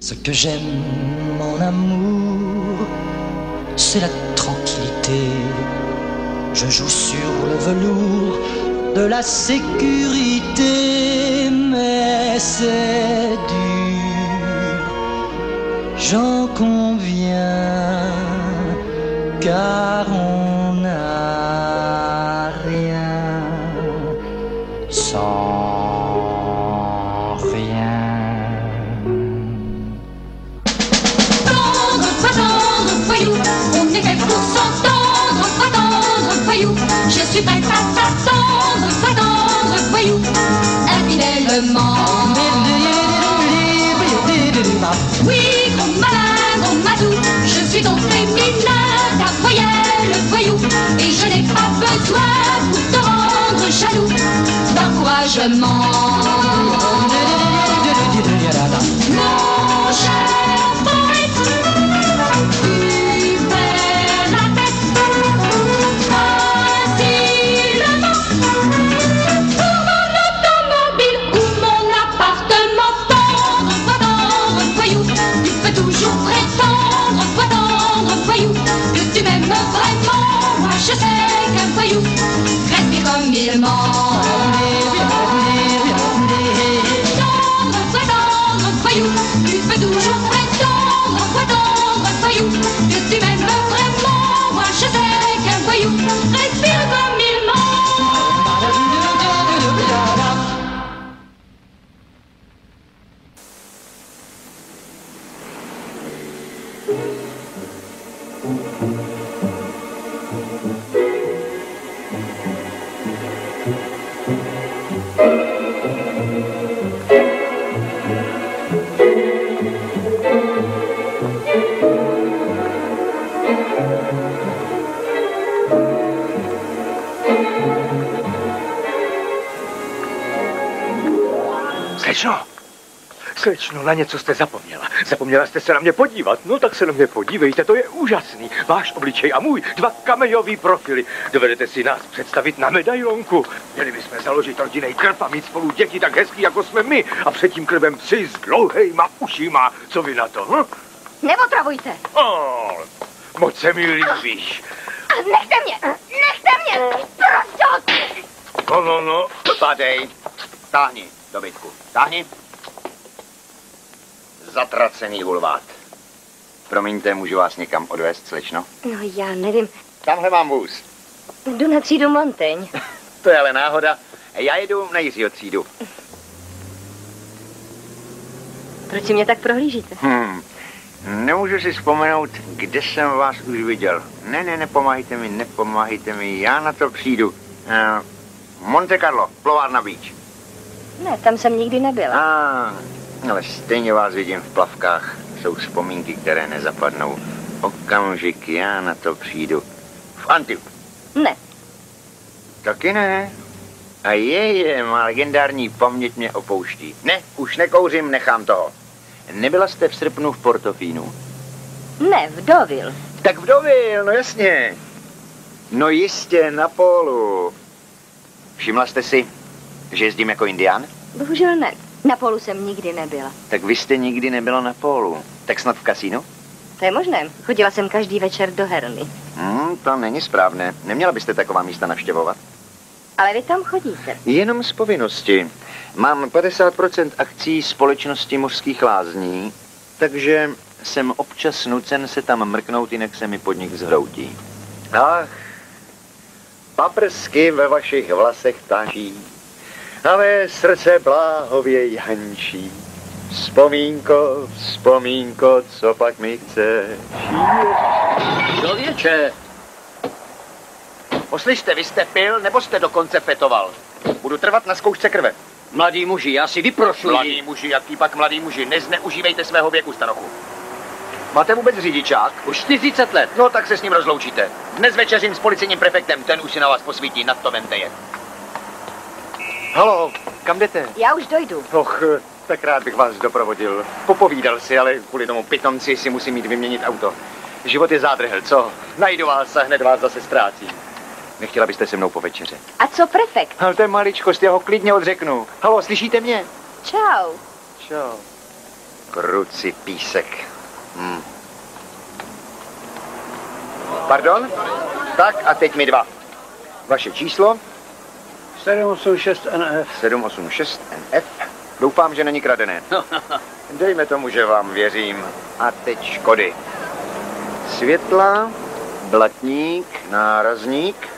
Ce que j'aime, mon amour, c'est la tranquillité. Je joue sur le velours de la sécurité, mais c'est dur, j'en conviens, car Slečno, na něco jste zapomněla. Zapomněla jste se na mě podívat. No tak se na mě podívejte, to je úžasný. Váš obličej a můj, dva kamejový profily. Dovedete si nás představit na medailonku. Měli bychom založit rodinný krb a mít spolu děti tak hezký, jako jsme my. A před tím krbem psi s dlouhejma ušima. Co vy na to? Hm? Neotravujte! Oh, moc se mi líbíš. Nechte mě! Nechte mě! Prostě! No, no, no. Padej. Táhni, dobytku. Táhni. Zatracený hulvát. Promiňte, můžu vás někam odvést, slečno? No já nevím. Tamhle mám vůz. Jdu na třídu Monteň. To je ale náhoda. Já jedu na Jiřího třídu. Proč mě tak prohlížíte? Hmm. Nemůžu si vzpomenout, kde jsem vás už viděl. Ne, ne, nepomáhejte mi, nepomáhejte mi, já na to přijdu. Uh, Monte Carlo, plovárna Beach. Ne, tam jsem nikdy nebyla. A, ale stejně vás vidím v plavkách. Jsou vzpomínky, které nezapadnou. Okamžik, já na to přijdu. V Antiu. Ne, Taky ne. A je, je, má legendární paměť mě opouští. Ne, už nekouřím, nechám toho. Nebyla jste v srpnu v Portofínu? ne, v Dovil. Tak v Dovil, no jasně. No jistě, na polu. Všimla jste si, že jezdím jako indián? Bohužel ne. Na polu jsem nikdy nebyla. Tak vy jste nikdy nebyla na polu. Tak snad v kasínu? To je možné. Chodila jsem každý večer do herny. Hmm, to není správné. Neměla byste taková místa navštěvovat? Ale vy tam chodíte. Jenom z povinnosti. Mám 50% akcí společnosti mořských lázní, takže jsem občas nucen se tam mrknout, jinak se mi podnik zhroutí. Ach, paprsky ve vašich vlasech taží, a mé srdce bláhově jančí. Vzpomínko, vzpomínko, co pak mi chceš? Člověče, Poslyšte, vy jste pil, nebo jste dokonce fetoval? Budu trvat na zkoušce krve. mladý muži, já si vyprošuji. Mladý muži, jaký pak mladý muži, nezneužívejte svého věku, starochu. Máte vůbec řidičák? Už 40 let. No, tak se s ním rozloučíte. Dnes večeřím s policejním prefektem, ten už si na vás posvítí, nad to vemte je. Halo, kam jdete? Já už dojdu. Och, tak rád bych vás doprovodil. Popovídal si, ale kvůli tomu pitomci si musím mít vyměnit auto. Život je zádrhel, co? Najdu vás a hned vás zase ztrácím. Nechtěla byste se mnou po večeře. A co prefekt? Ale to je maličkost, já ho klidně odřeknu. Halo, slyšíte mě? Čau. Čau. Kruci písek. Hm. Pardon? Tak a teď mi dva. Vaše číslo 786 NF. 786 NF. Doufám, že není kradené. Dejme tomu, že vám věřím. A teď škody. Světla, blatník, nárazník,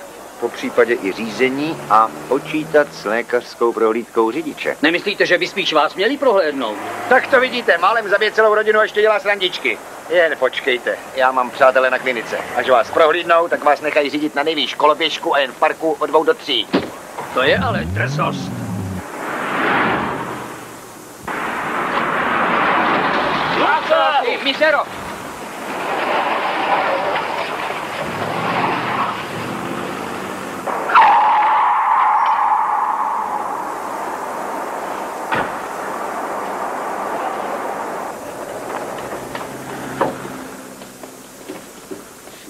po případě i řízení a počítat s lékařskou prohlídkou řidiče. Nemyslíte, že by spíš vás měli prohlédnout? Tak to vidíte, málem zabije celou rodinu a ještě dělá srandičky. Jen počkejte, já mám přátele na klinice. Až vás prohlídnou, tak vás nechají řídit na nejvýš koloběžku a jen v parku od dvou do tří. To je ale drzost. Mizero!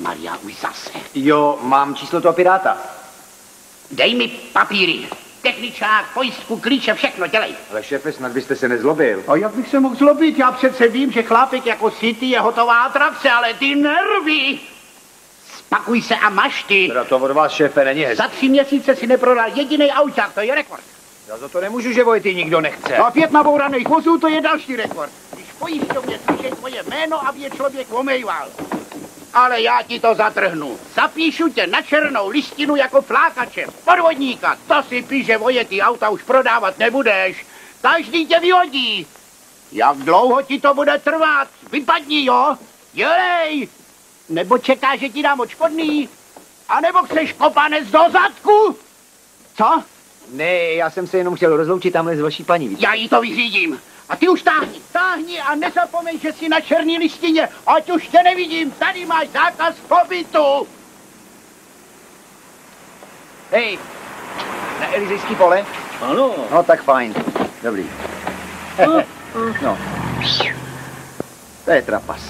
Maria, už zase. Jo, mám číslo toho piráta. Dej mi papíry. Techničák, pojistku, klíče, všechno dělej. Ale šéfe, snad byste se nezlobil. A jak bych se mohl zlobit? Já přece vím, že chlápek jako City je hotová atrakce, ale ty nervy! Spakuj se a maš ty. Teda to od vás, šéfe, není hezké. Za tři měsíce si neprodal jediný auták, to je rekord. Já za to nemůžu, že Vojty nikdo nechce. No a pět nabouraných vozů, to je další rekord. Když pojišťovně píše tvoje jméno, aby je člověk omejval. Ale já ti to zatrhnu. Zapíšu tě na černou listinu jako flákače, podvodníka. To si píše, voje, ty auta už prodávat nebudeš. Každý tě vyhodí. Jak dlouho ti to bude trvat? Vypadni, jo? Dělej! Nebo čekáš, že ti dám odškodný? A nebo chceš kopanec do zadku? Co? Ne, já jsem se jenom chtěl rozloučit tamhle s vaší paní. Já jí to vyřídím. A ty už táhni, táhni a nezapomeň, že jsi na černý listině, ať už tě nevidím, tady máš zákaz pobytu. Hej, na Elizejský pole? Ano. No tak fajn. Dobrý. no. To je trapas.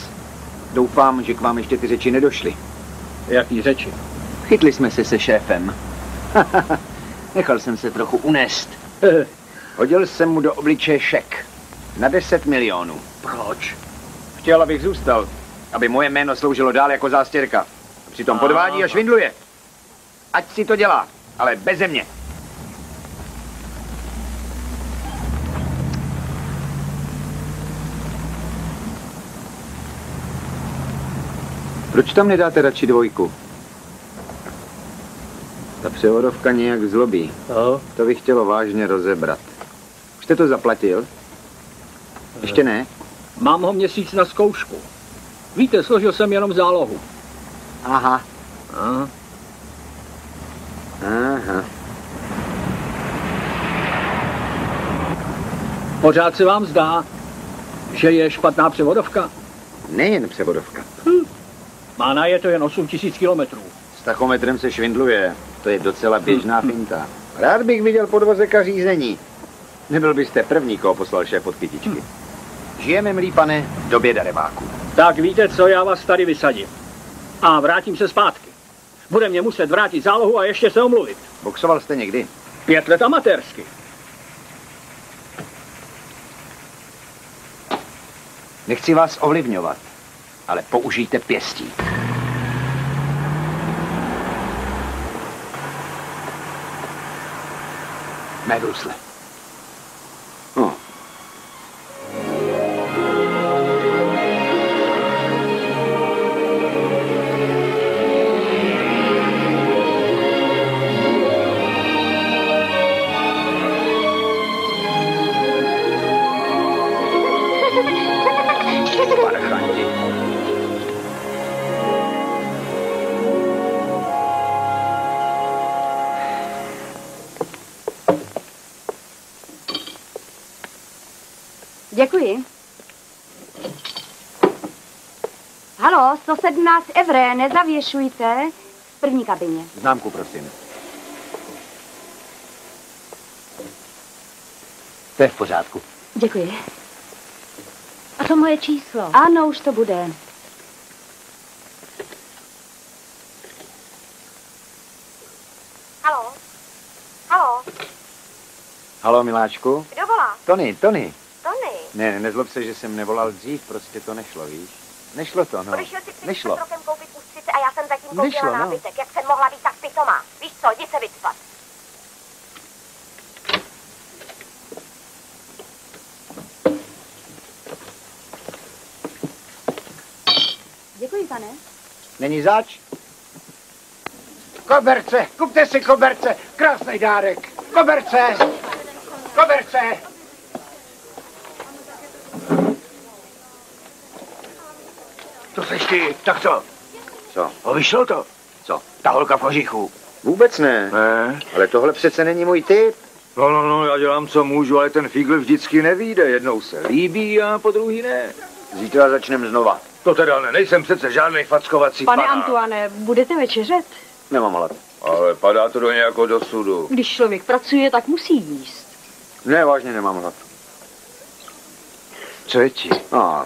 Doufám, že k vám ještě ty řeči nedošly. Jaký řeči? Chytli jsme se se šéfem. Nechal jsem se trochu unést. Hodil jsem mu do obličeje šek. Na 10 milionů. Proč? Chtěl, abych zůstal. Aby moje jméno sloužilo dál jako zástěrka. Přitom podvádí a švindluje. Ať si to dělá, ale beze mě. Proč tam nedáte radši dvojku? Ta převodovka nějak zlobí. No, To bych chtělo vážně rozebrat. Už jste to zaplatil? Ještě ne? mám ho měsíc na zkoušku. Víte, složil jsem jenom zálohu. Aha. Aha. Aha. Pořád se vám zdá, že je špatná převodovka? Nejen převodovka. Má na je to jen 8 tisíc kilometrů. S tachometrem se švindluje. To je docela běžná finta. Rád bych viděl podvozek a řízení. Nebyl byste první, koho poslal šéf od kytičky. Žijeme, milý pane, v době darebáku. Tak víte co, já vás tady vysadím. A vrátím se zpátky. Bude mě muset vrátit zálohu a ještě se omluvit. Boxoval jste někdy? Pět let amatérsky. Nechci vás ovlivňovat, ale použijte pěstí. Mé brusle. Nezavěšujte. V první kabině. Známku, prosím. To je v pořádku. Děkuji. A to moje číslo. Ano, už to bude. Halo? Halo? Halo, miláčku. Kdo volá? Tony, Tony. Tony? Ne, nezlob se, že jsem nevolal dřív, prostě to nešlo, víš? Nešlo to, no. Odešel si před Nešlo. rokem a já jsem zatím koupila Nešlo, no. nábytek. Jak jsem mohla být tak pitomá? Víš co, jdi se vycpat. Děkuji, pane. Není zač? Koberce, kupte si koberce, krásný dárek. Koberce, koberce. To seš ty, tak co? Co? O, vyšlo to? Co? Ta holka v kožichu. Vůbec ne. Ne? Ale tohle přece není můj typ. No, no, no, já dělám, co můžu, ale ten figl vždycky nevíde. Jednou se líbí a po druhý ne. Zítra začneme znova. To teda ne, nejsem přece žádný fackovací Pane panák. Antoine, budete večeřet? Nemám hlad. Ale padá to do nějakého dosudu. Když člověk pracuje, tak musí jíst. Ne, vážně nemám hlad. Co je ti? A,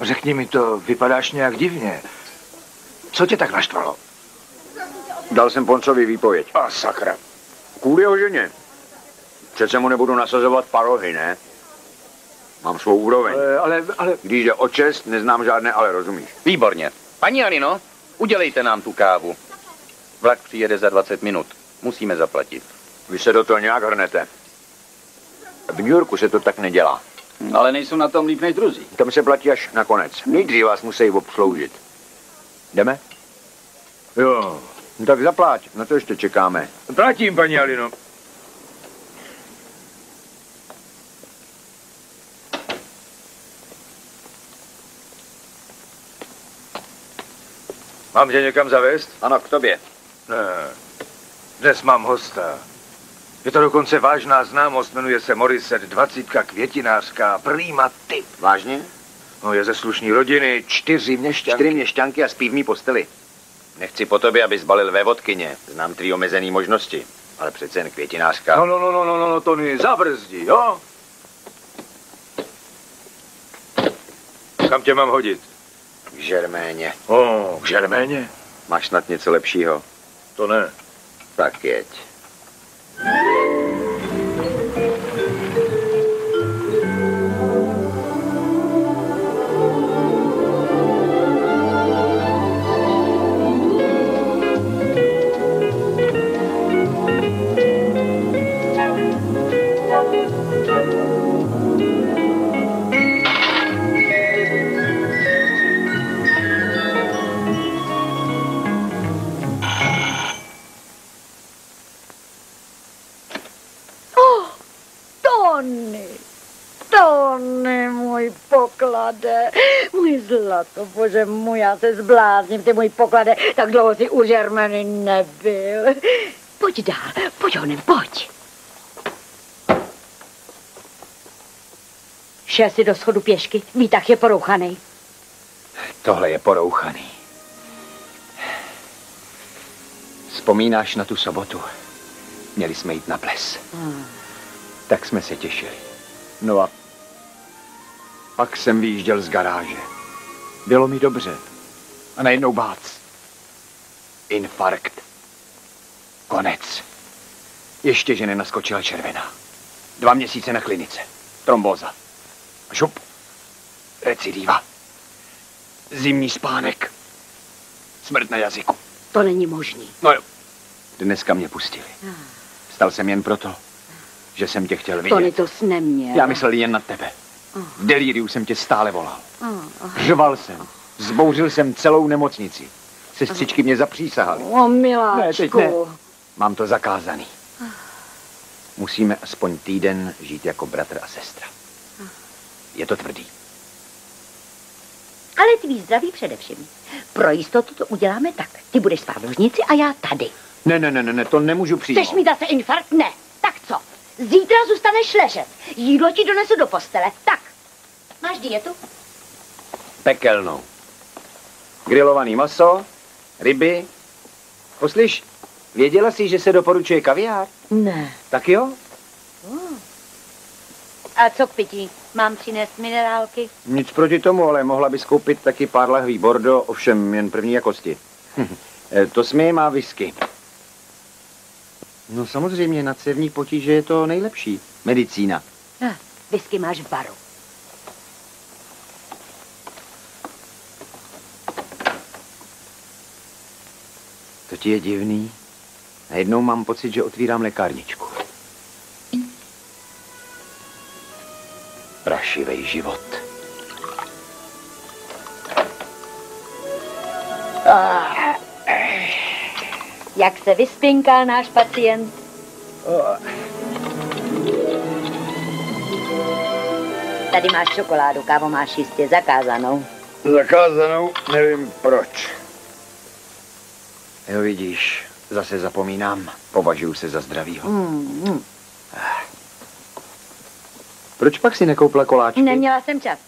Řekni mi to, vypadáš nějak divně. Co tě tak naštvalo? dal jsem Poncovi výpověď. A sakra. Kvůli jeho ženě. Přece mu nebudu nasazovat parohy, ne? Mám svou úroveň. Ale, ale, ale Když jde o čest, neznám žádné ale, rozumíš? Výborně. Paní Alino, udělejte nám tu kávu. Vlak přijede za 20 minut. Musíme zaplatit. Vy se do toho nějak hrnete. V New Yorku se to tak nedělá. Ale nejsou na tom líp než druzí. Tam se platí až nakonec. Nejdřív vás musí obsloužit. Jdeme? jo. No tak zaplať, na to ještě čekáme. Platím, paní Alino. Mám tě někam zavést? Ano, k tobě. Ne. Dnes mám hosta. Je to dokonce vážná známost, jmenuje se Moriset, dvacítka květinářská, prýma typ. Vážně? No, je ze slušné rodiny, čtyři měšťanky. Čtyři měšťanky a spí v mý posteli. Nechci po tobě, aby zbalil ve vodkyně. Znám tvý omezený možnosti. Ale přece jen květinářka. No, no, no, no, no, no, no, Tony, zabrzdí, jo? Kam tě mám hodit? K žerméně. O, k žerméně? Máš snad něco lepšího? To ne. Tak jeď. Tony, poklade, můj zlato, bože můj, já se zblázním, ty můj poklade, tak dlouho si u Žermeny nebyl. Pojď dál, pojď honem, pojď. Šel si do schodu pěšky, výtah je porouchaný. Tohle je porouchaný. Vzpomínáš na tu sobotu? Měli jsme jít na ples. Tak jsme se těšili. No a pak jsem vyjížděl z garáže. Bylo mi dobře. A najednou bác. Infarkt. Konec. Ještě, že nenaskočila červená. Dva měsíce na klinice. Trombóza. A šup. Recidiva. Zimní spánek. Smrt na jazyku. To není možný. No jo. Dneska mě pustili. Stal jsem jen proto, že jsem tě chtěl vidět. Tony to jsi neměl. Já myslel jen na tebe. V delíriu jsem tě stále volal. Řval jsem. Zbouřil jsem celou nemocnici. Sestřičky mě zapřísahaly. o, miláčku. Ne, teď ne. Mám to zakázaný. Musíme aspoň týden žít jako bratr a sestra. Je to tvrdý. Ale tvý zdraví především. Pro jistotu to uděláme tak. Ty budeš spát v ložnici a já tady. Ne, ne, ne, ne, to nemůžu přijmout. Chceš mít zase infarkt? Ne. Tak co? Zítra zůstaneš ležet. Jídlo ti donesu do postele. Tak. Máš dietu? Pekelnou. Grilovaný maso, ryby. Poslyš, věděla jsi, že se doporučuje kaviár? Ne. Tak jo? A co k pití? Mám přinést minerálky? Nic proti tomu, ale mohla bys koupit taky pár lahví bordo, ovšem jen první jakosti. Eh, to smí má whisky. No samozřejmě, na cévní potíže je to nejlepší. Medicína. Ah, whisky máš v baru. Co ti je divný? Najednou mám pocit, že otvírám lékárničku. Prašivej život. Ah. Jak se vyspinkal náš pacient? Tady máš čokoládu, kávo máš jistě zakázanou. Zakázanou, nevím proč. Jo, vidíš, zase zapomínám. Považuji se za zdravýho. Mm, mm. Proč pak si nekoupila koláčky? Neměla jsem čas.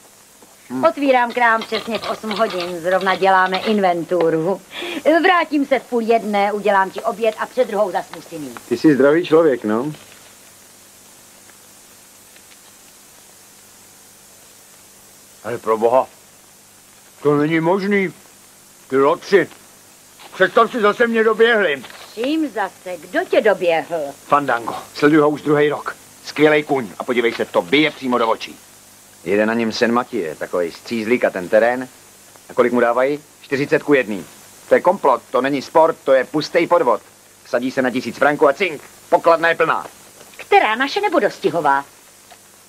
Otvírám krám přesně v 8 hodin, zrovna děláme inventuru. Vrátím se v půl jedné, udělám ti oběd a před druhou zas musím jít. Ty jsi zdravý člověk, no. Ale pro boha, to není možný. Ty lotři, představ si, zase mě doběhli. Čím zase? Kdo tě doběhl? Fandango, sleduju ho už druhý rok. Skvělej kuň a podívej se, to bije přímo do očí. Jede na něm Sen Matěje, takový střízlík a ten terén. A kolik mu dávají? 40 ku jedný. To je komplot, to není sport, to je pustý podvod. Sadí se na tisíc franků a cink. Pokladna je plná. Která naše nebo dostihová?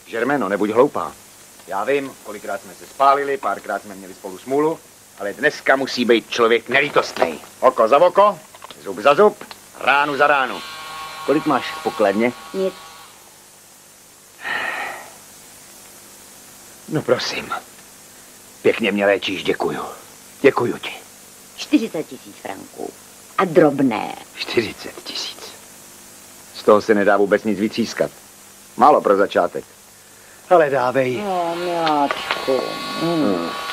Žermeno, nebuď hloupá. Já vím, kolikrát jsme se spálili, párkrát jsme měli spolu smůlu, ale dneska musí být člověk nelítostný. Oko za oko, zub za zub, ránu za ránu. Kolik máš v pokladně? Nic. No prosím. Pěkně mě léčíš, děkuju. Děkuju ti. 40 tisíc franků. A drobné. 40 tisíc. Z toho se nedá vůbec nic vytřískat. Málo pro začátek. Ale dávej. No, miláčku. Mm. Hmm.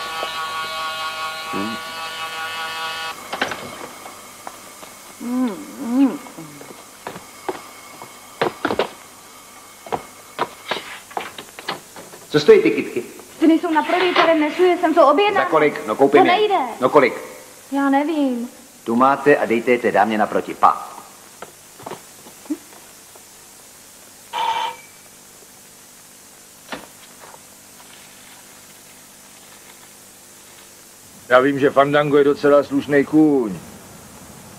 Co stojí ty kytky? Ty nejsou na prodej, tady nesuje, jsem to objednal. Za kolik? No koupím To je. nejde. No kolik? Já nevím. Tu máte a dejte je té dámě naproti. Pa. Já vím, že Fandango je docela slušný kůň.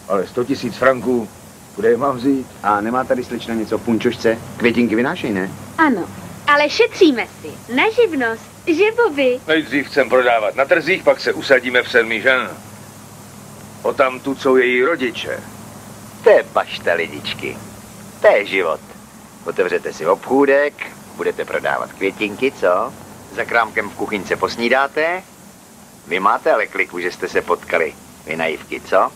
Ale 100 tisíc franků, kde je mám vzít? A nemá tady slečna něco v punčošce? Květinky vynášej, ne? Ano, ale šetříme si. Na živnost. Že, Bobby? Nejdřív chcem prodávat na trzích, pak se usadíme v Saint-Michel. O tam tu jsou její rodiče. To je bašta, lidičky. To je život. Otevřete si obchůdek, budete prodávat květinky, co? Za krámkem v kuchyňce posnídáte? Vy máte ale kliku, že jste se potkali. Vy naivky, co?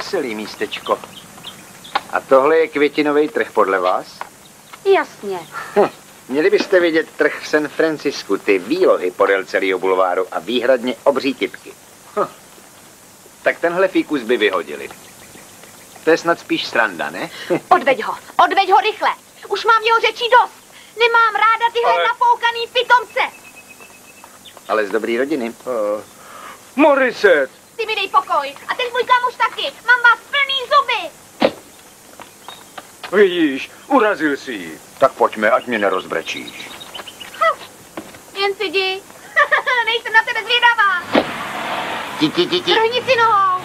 Veselý místečko. A tohle je květinový trh podle vás? Jasně. Hm, měli byste vidět trh v San Francisku, ty výlohy podél celého bulváru a výhradně obří typky. Hm. Tak tenhle fíkus by vyhodili. To je snad spíš sranda, ne? Odveď ho, odveď ho rychle. Už mám jeho řečí dost. Nemám ráda tyhle Ale- napoukaný pitomce. Ale z dobrý rodiny. Uh, Moriset! Ty mi dej pokoj. A ten můj kamuš taky. Mám vás plný zuby. Vidíš, urazil si ji. Tak pojďme, ať mě nerozbrečíš. Jen si jdi. Nejsem na tebe zvědavá. Ti, ti, ti, ti. Trhni si nohou.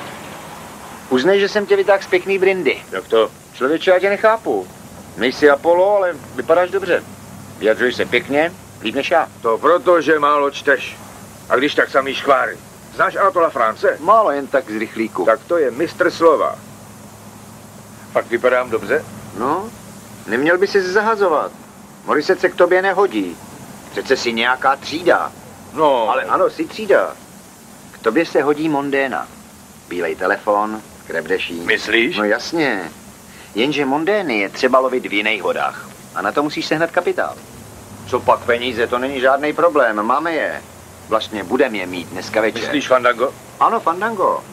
Uznej, že jsem tě vytáhl z pěkný brindy. Jak to? Člověče, já tě nechápu. Nejsi Apollo, ale vypadáš dobře. Vyjadřuješ se pěkně, líp než já. To proto, že málo čteš. A když tak samý škváry. Znáš Anatola France? Málo jen tak z rychlíku. Tak to je mistr slova. Pak vypadám dobře? No, neměl by se zahazovat. Morisec se k tobě nehodí. Přece si nějaká třída. No, Ale ano, si třída. K tobě se hodí Mondéna. Bílej telefon, krebdeší. Myslíš? No jasně. Jenže Mondény je třeba lovit v jiných vodách. A na to musíš sehnat kapitál. Co pak peníze, to není žádný problém, máme je. Vlastně budeme je mít dneska večer. Myslíš Fandango? Ano, Fandango.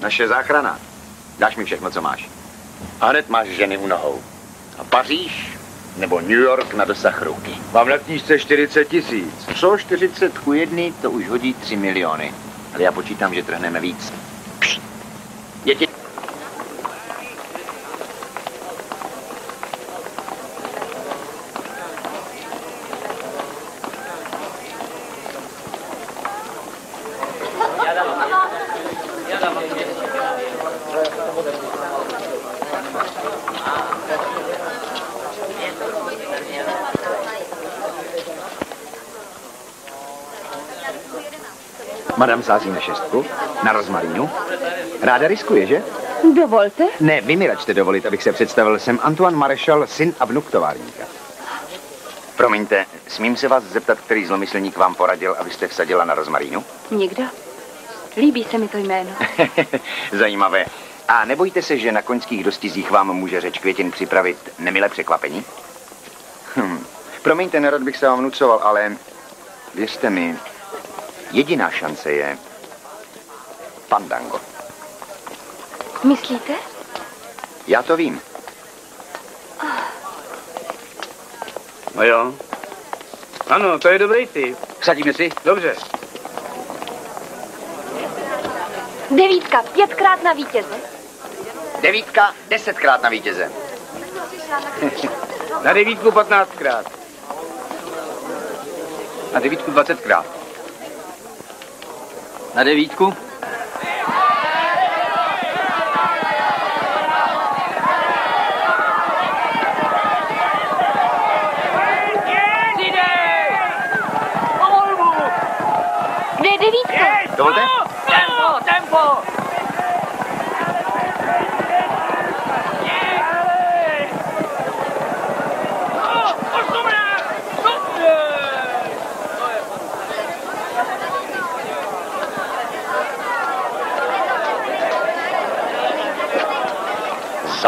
Naše záchrana. Dáš mi všechno, co máš. A hned máš ženy u nohou. A Paříž nebo New York na dosah ruky. Mám na knížce 40 tisíc. Co 40 ku jedný, to už hodí 3 miliony. Ale já počítám, že trhneme víc. Madam sází na šestku, na rozmarínu. Ráda riskuje, že? Dovolte. Ne, vy mi račte dovolit, abych se představil. Jsem Antoine Marešal, syn a vnuk továrníka. Promiňte, smím se vás zeptat, který zlomyslník vám poradil, abyste vsadila na rozmarínu? Nikdo. Líbí se mi to jméno. Zajímavé. A nebojte se, že na koňských dostizích vám může řeč květin připravit nemilé překvapení? Hm. Promiňte, nerad bych se vám nucoval, ale věřte mi, jediná šance je pandango. Myslíte? Já to vím. No jo. Ano, to je dobrý typ. Vsadíme si? Dobře. Devítka, pětkrát na vítěze. Devítka, desetkrát na vítěze. Na devítku patnáctkrát. Na devítku dvacetkrát. Na devítku? Kde je devítka? Dovolte?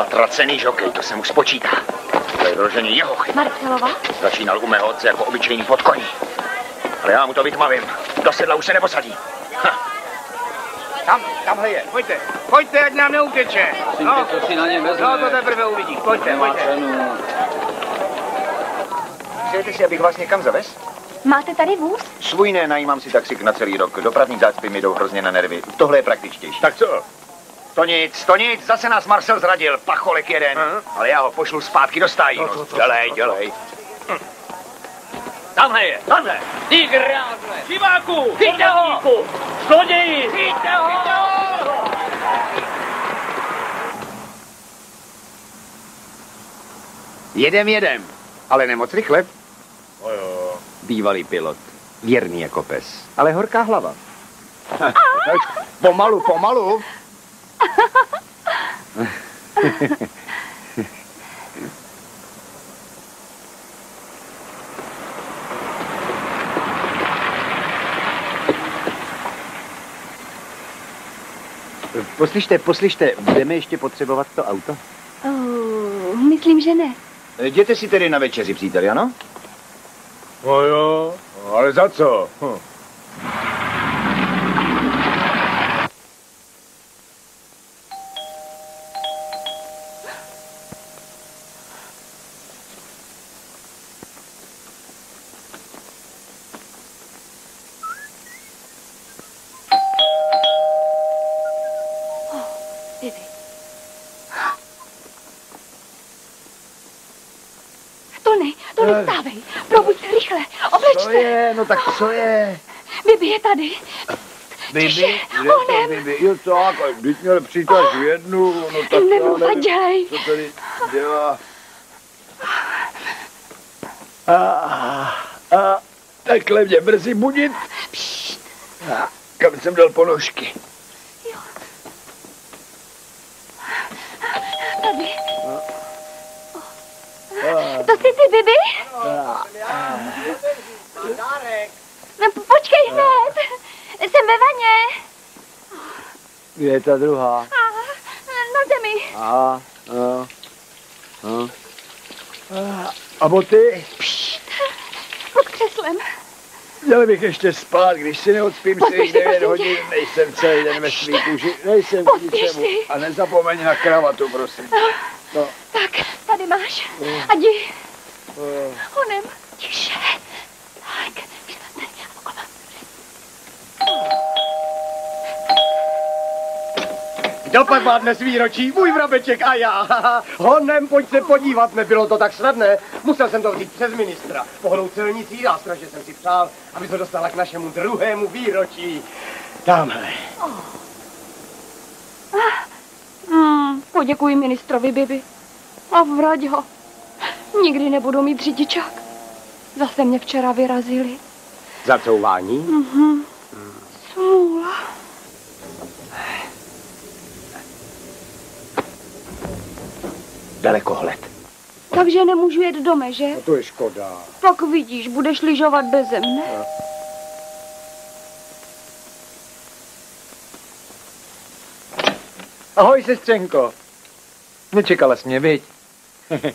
Zatracený žokej, to se mu spočítá. To je vyloženě jeho chyba. Marcelova? Začínal u mého otce jako obyčejný podkoní. Ale já mu to vytmavím. Do sedla už se neposadí. Tam, tamhle je. Pojďte, pojďte, ať nám neuteče. No, co si na něm vezme. no to teprve uvidíš. Pojďte, pojďte. Přejete si, abych vás někam zavez? Máte tady vůz? Svůj ne, najímám si taxik na celý rok. Dopravní zácpy mi jdou hrozně na nervy. Tohle je praktičtější. Tak co? To nic, to nic, zase nás Marcel zradil, pacholek jeden. Ale já ho pošlu zpátky do stájí. No, dělej, dělej. Tamhle je, tamhle. Ty grázle. Diváku, chyťte ho. Zloději. Chyťte ho. Jedem, jedem. Ale nemoc rychle. Bývalý pilot. Věrný jako pes. Ale horká hlava. Pomalu, pomalu. Poslyšte, poslyšte, budeme ještě potřebovat to auto? Oh, myslím, že ne. Jděte si tedy na večeři, příteli, ano? No jo, ale za co? Hm. Vivi. Tony, Tony, vstávej. Probuď se rychle. Obleč Co se. je, no tak co je? Bibi je tady. Bibi, kde to Bibi? Jo tak, a teď měl přijít až v jednu, no tak já nevím, co tady dělá. A, a, takhle mě brzy budit. A, kam jsem dal ponožky? Tady. To jsi ty, Bibi? No, po- počkej hned. Jsem ve vaně. Je ta druhá? A, na zemi. A, a, a. A, a boty? Pod křeslem. Měl bych ještě spát, když si neodspím si si, 9 prosím hodin, nejsem celý den ve svý kůži, nejsem k ničemu. A nezapomeň na kravatu, prosím. No. Tak, tady máš. A jdi eh, honem. Tiše. Tak. okolo. Kdo pak má dnes výročí? Můj vrabeček a já. Honem, pojď se podívat, nebylo to tak snadné. Musel jsem to vzít přes ministra. Pohnout silnicí a strašně jsem si přál, aby se dostala k našemu druhému výročí. Tamhle. Hmm, poděkuji ministrovi, Bibi. A vrať ho. Nikdy nebudu mít řidičák. Zase mě včera vyrazili. Zacouvání? Mhm. Smůla. Dalekohled. Takže nemůžu jet do meže? No to je škoda. Pak vidíš, budeš lyžovat beze mne. Ahoj, sestřenko. Nečekala jsi mě, viď?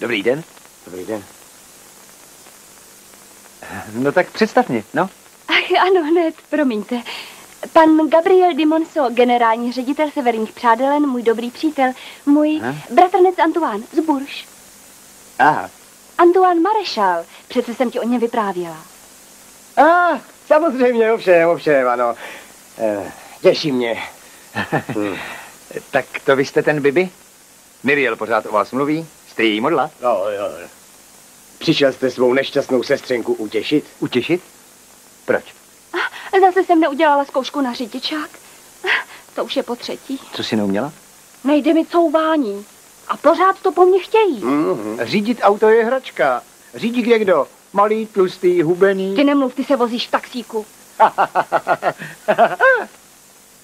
Dobrý den. Dobrý den. No tak představ mě, no. Ach, ano, hned, promiňte. Pan Gabriel Dimonso, generální ředitel Severních přádelen, můj dobrý přítel, můj Aha. bratranec Antoine z Burš. Aha. Antoine Marešal, přece jsem ti o něm vyprávěla. A, ah, samozřejmě, ovšem, ovšem, ano. Eh, těší mě. Hm. tak to vy jste ten Bibi? Miriel pořád o vás mluví? Jste její modla? No, jo. Přišel jste svou nešťastnou sestřenku utěšit? Utěšit? Proč? Zase jsem neudělala zkoušku na řidičák. To už je po třetí. Co si neuměla? Nejde mi couvání. A pořád to po mně chtějí. Mm-hmm. Řídit auto je hračka. Řídí kde kdo? Malý, tlustý, hubený. Ty nemluv, ty se vozíš v taxíku.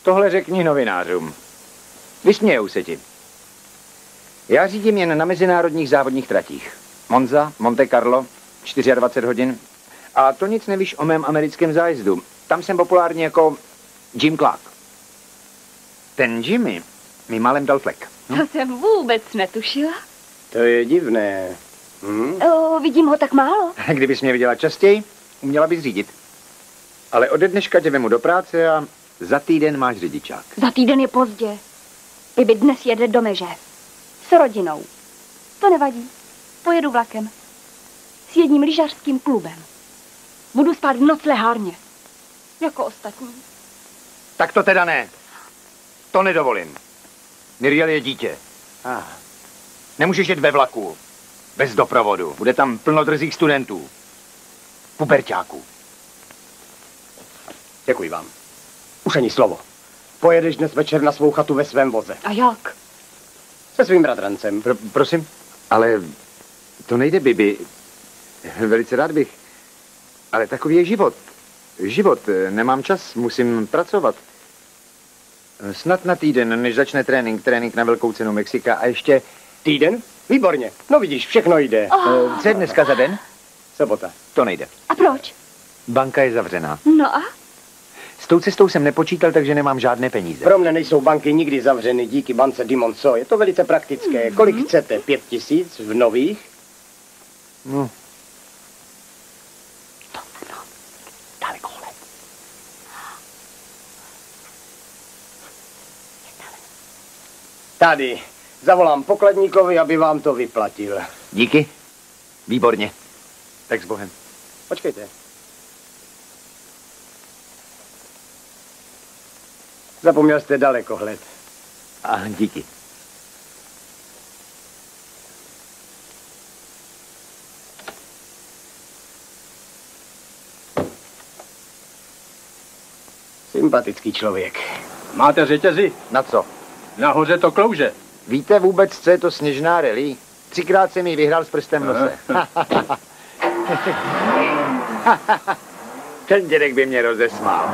Tohle řekni novinářům. Vysmějou se ti. Já řídím jen na mezinárodních závodních tratích. Monza, Monte Carlo, 24 hodin. A to nic nevíš o mém americkém zájezdu. Tam jsem populární jako Jim Clark. Ten Jimmy mi malem dal flek. To jsem vůbec netušila. To je divné. Hm? O, vidím ho tak málo. Kdybys mě viděla častěji, uměla bys řídit. Ale ode dneška tě vemu do práce a za týden máš řidičák. Za týden je pozdě. Bibi dnes jede do meže. S rodinou. To nevadí. Pojedu vlakem. S jedním lyžařským klubem. Budu spát v noclehárně. Jako ostatní. Tak to teda ne. To nedovolím. Miriel je dítě. Ah. Nemůžeš jet ve vlaku. Bez doprovodu. Bude tam plno drzých studentů. Puberťáků. Děkuji vám. Už ani slovo. Pojedeš dnes večer na svou chatu ve svém voze. A jak? Se svým bratrancem. Pro, prosím, ale to nejde, Bibi. Velice rád bych. Ale takový je život. Život. Nemám čas, musím pracovat. Snad na týden, než začne trénink, trénink na velkou cenu Mexika a ještě... Týden? Výborně. No vidíš, všechno jde. Oh. Co je dneska za den? Sobota. To nejde. A proč? Banka je zavřená. No a? Tou cestou jsem nepočítal, takže nemám žádné peníze. Pro mne nejsou banky nikdy zavřeny díky bance Dimonso. Je to velice praktické. Kolik chcete? Pět tisíc v nových? No. Tady. Zavolám pokladníkovi, aby vám to vyplatil. Díky. Výborně. Tak s Bohem. Počkejte. Zapomněl jste dalekohled. A díky. Sympatický člověk. Máte řetězy? Na co? Nahoře to klouže. Víte vůbec, co je to sněžná rally? Třikrát jsem ji vyhrál s prstem v nose. Ten dědek by mě rozesmál.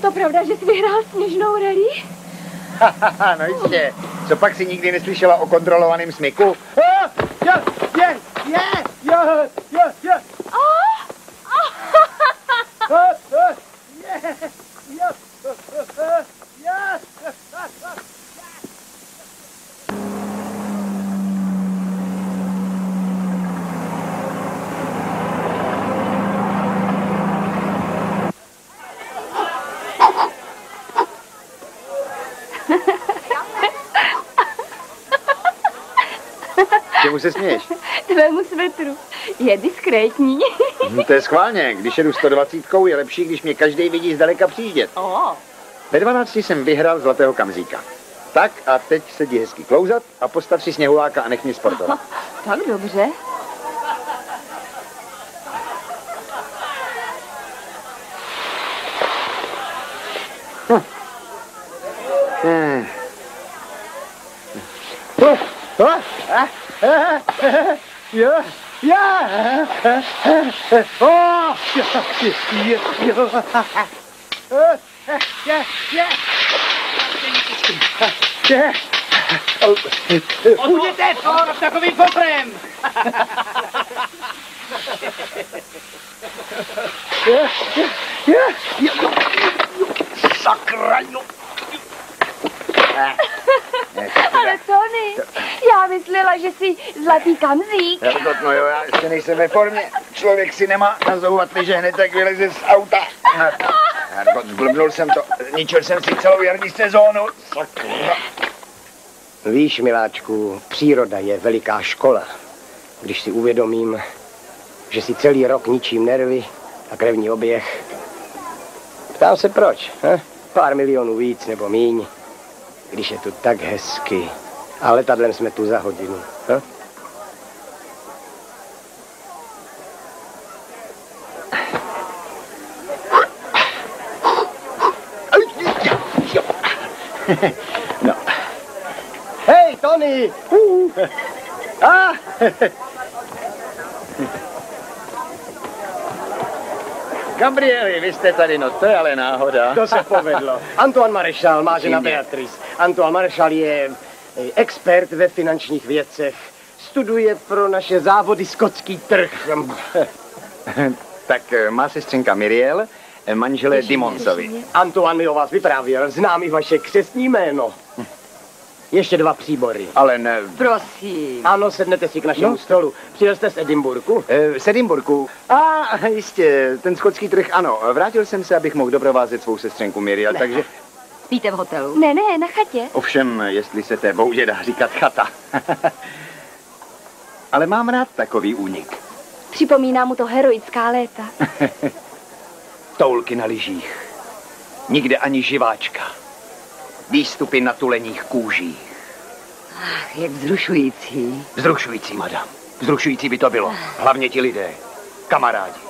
Je to pravda, že jsi vyhrál sněžnou rally? no jistě. Co pak si nikdy neslyšela o kontrolovaném smyku? Ah, je, je, je, je, je, je. Oh! Ah, ah, je, je, je. Čemu se směješ? Tvému svetru. Je diskrétní. Hm, to je schválně. Když jedu 120, je lepší, když mě každý vidí zdaleka přijíždět. O, Ve 12 jsem vyhrál zlatého kamzíka. Tak a teď se jdi hezky klouzat a postav si sněhuláka a nech mě sportovat. tak dobře. Eh, Oh, oh, ah, ah, ah, Jo, já. Oh, jo, jo, jo. Oh, je, je. Je. Odbuděte to takovým koprem! Je, je, je, je, jo. Sakra, no. Ale Tony, já myslela, že jsi zlatý kamzík. Hergot, no jo, já ještě nejsem ve formě. Člověk si nemá nazouvat že hned, jak vyleze z auta. Hergot, zblbnul jsem to. Zničil jsem si celou jarní sezónu. Sakra. Víš, miláčku, příroda je veliká škola. Když si uvědomím, že si celý rok ničím nervy a krevní oběh. Ptám se proč, he? Pár milionů víc nebo míň, když je tu tak hezky. A letadlem jsme tu za hodinu. He? No. Hej, Tony! Uh. Ah. Gabrieli, vy jste tady, no to je ale náhoda. To se povedlo. Antoine Marešal má žena. Beatrice. Antoine Marešal je eh, expert ve finančních věcech. Studuje pro naše závody skotský trh. tak eh, má sestřenka Miriel, eh, manželé Dimonsovi. Antoine mi o vás vyprávěl. Znám i vaše křestní jméno. Ještě dva příbory. Ale ne... Prosím. Ano, sednete si k našemu No. stolu. Přijel jste z Edinburgu? Eh, Z Edinburgu. A jistě, ten skotský trh, ano. Vrátil jsem se, abych mohl doprovázet svou sestřenku Miriel, takže... Spíte v hotelu? Ne, ne, na chatě. Ovšem, jestli se té boudě dá říkat chata. Ale mám rád takový únik. Připomíná mu to heroická léta. Toulky na lyžích. Nikde ani živáčka. Výstupy na tuleních kůžích. Ach, jak vzrušující. Vzrušující, madam. Vzrušující by to bylo. Hlavně ti lidé. Kamarádi.